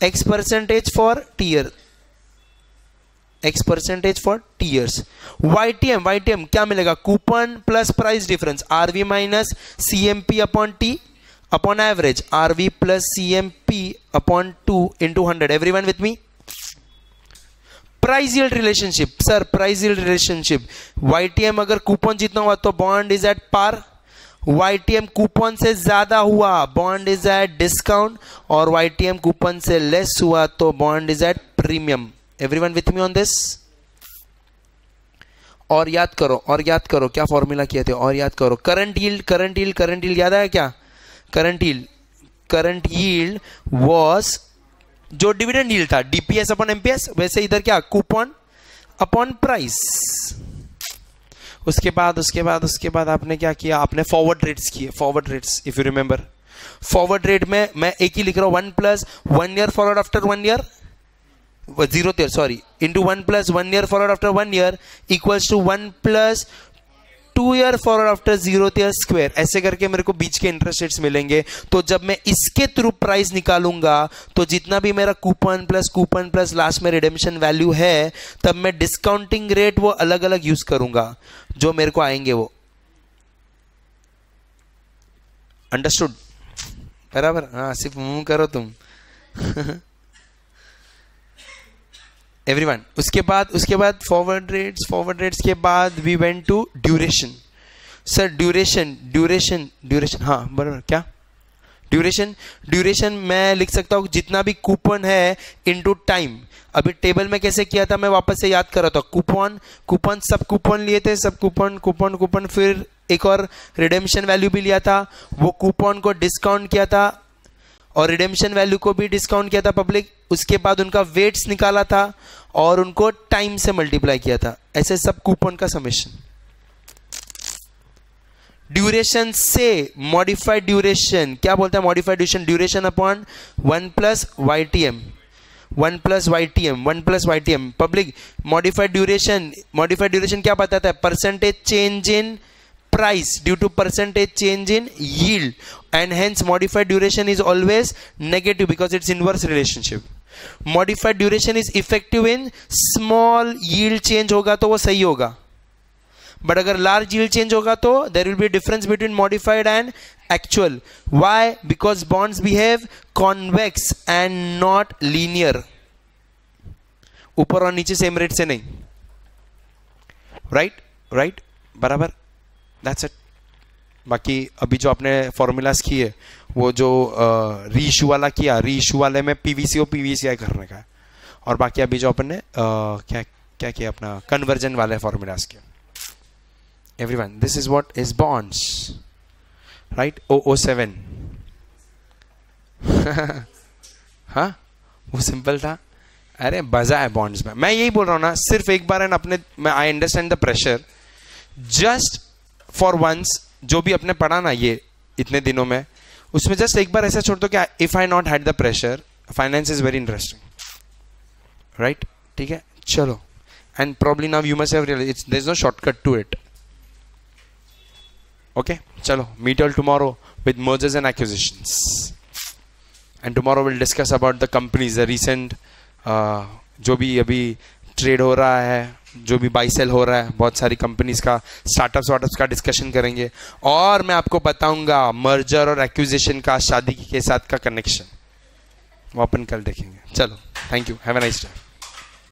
X percentage for T year X percentage for T years YTM YTM क्या मिलेगा? Coupon plus price difference RV minus C M P upon T upon average RV plus C M P upon two into hundred every one with me price yield relationship sir price yield relationship YTM अगर coupon जितना हुआ तो bond is at par YTM coupon से ज़्यादा हुआ। Bond is at discount और YTM coupon से less हुआ तो bond is at premium everyone with me on this और याद करो, और याद करो, क्या फॉर्मूला किए थे? और याद करो current yield current yield current yield याद आया क्या? Current yield current yield was जो डिविडेंड यील्ड था डीपीएस अपॉन एमपीएस वैसे इधर क्या? कूपन अपॉन प्राइस उसके बाद उसके बाद उसके बाद आपने क्या किया? आपने फॉरवर्ड रेट्स किए। Forward rates if you remember forward rate में, मैं एक ही लिख रहा हूँ one plus one year forward after one year there, sorry. Into 1 plus 1 year followed after 1 year equals to 1 plus two year for after zero square ऐसे करके मेरे को बीच के इंटरेस्ट रेट्स मिलेंगे। तो जब मैं इसके थ्रू प्राइस निकालूँगा तो जितना भी मेरा coupon plus coupon plus last में रिडेम्शन वैल्यू है, तब मैं डिस्काउंटिंग रेट वो अलग अलग यूज़ करूँगा। जो मेरे को आएँगे वो। अंडरस्टूड बराबर? हाँ सिर्फ़ मुँह करो तुम। एवरीवन उसके बाद उसके बाद फॉरवर्ड रेट्स फॉरवर्ड रेट्स के बाद we went to duration sir duration duration duration हाँ बराबर, क्या? ड्यूरेशन ड्यूरेशन मैं लिख सकता हूँ जितना भी कूपन है इनटू टाइम अभी टेबल में कैसे किया था मैं वापस से याद कर रहा था। कूपन कूपन सब कूपन लिए थे, सब कूपन कूपन कूपन फिर एक और रिडेम्शन वैल्यू भी लिया था। वो कूपन को डिस्काउंट किया था और रिडेम्शन वैल्यू को भी डिस्काउंट किया था पब्लिक उसके बाद उनका वेट्स निकाला था। और उनको टाइम से मल्टीप्लाई किया था। ऐसे सब कूपन का समेशन ड्यूरेशन से मॉडिफाइड ड्यूरेशन क्या बोलते हैं modified duration duration upon one plus Y T M one plus Y T M one plus Y T M public modified duration modified duration क्या बताता है? Percentage change in price due to percentage change in yield and hence modified duration is always negative because it's inverse relationship modified duration is effective in small yield change होगा तो वो सही होगा। But अगर large yield change होगा तो there will be difference between modified and actual Y because bonds behave convex and not linear ऊपर और नीचे सेम रेट से नहीं। राइट राइट बराबर? दैट्स इट बाकी अभी जो आपने फॉर्मूलाज है वो जो री इशू वाला किया री इशू वाले में पीवीसी और पीवीसीआई करने का और बाकी अभी जो अपन ने क्या क्या किया अपना कन्वर्जन वाले फॉर्मूलाज के everyone this is what is bonds right O O seven हाँ? वो सिंपल था। अरे, बजा है बॉन्ड्स में। मैं यही बोल रहा हूँ ना, सिर्फ़ एक बार अपने, मैं I understand the pressure just for once जो भी अपने पढ़ा ना ये, इतने दिनों में उसमें जस्ट एक बार ऐसा छोड़ दो कि if I not had the pressure finance is very interesting right ठीक है? चलो. And probably now you must have it's is no shortcut to it okay चलो. Meet all tomorrow with mergers and acquisitions and tomorrow will discuss about the companies the recent जो भी अभी trade हो रहा है जो भी बाई सेल हो रहा है, बहुत सारी कंपनीज़ का स्टार्टअप्स वार्टअप्स का डिस्कशन करेंगे। और मैं आपको बताऊँगा मर्जर और एक्विजिशन का, शादी के साथ का कनेक्शन वो अपन कल देखेंगे। चलो thank you have a nice day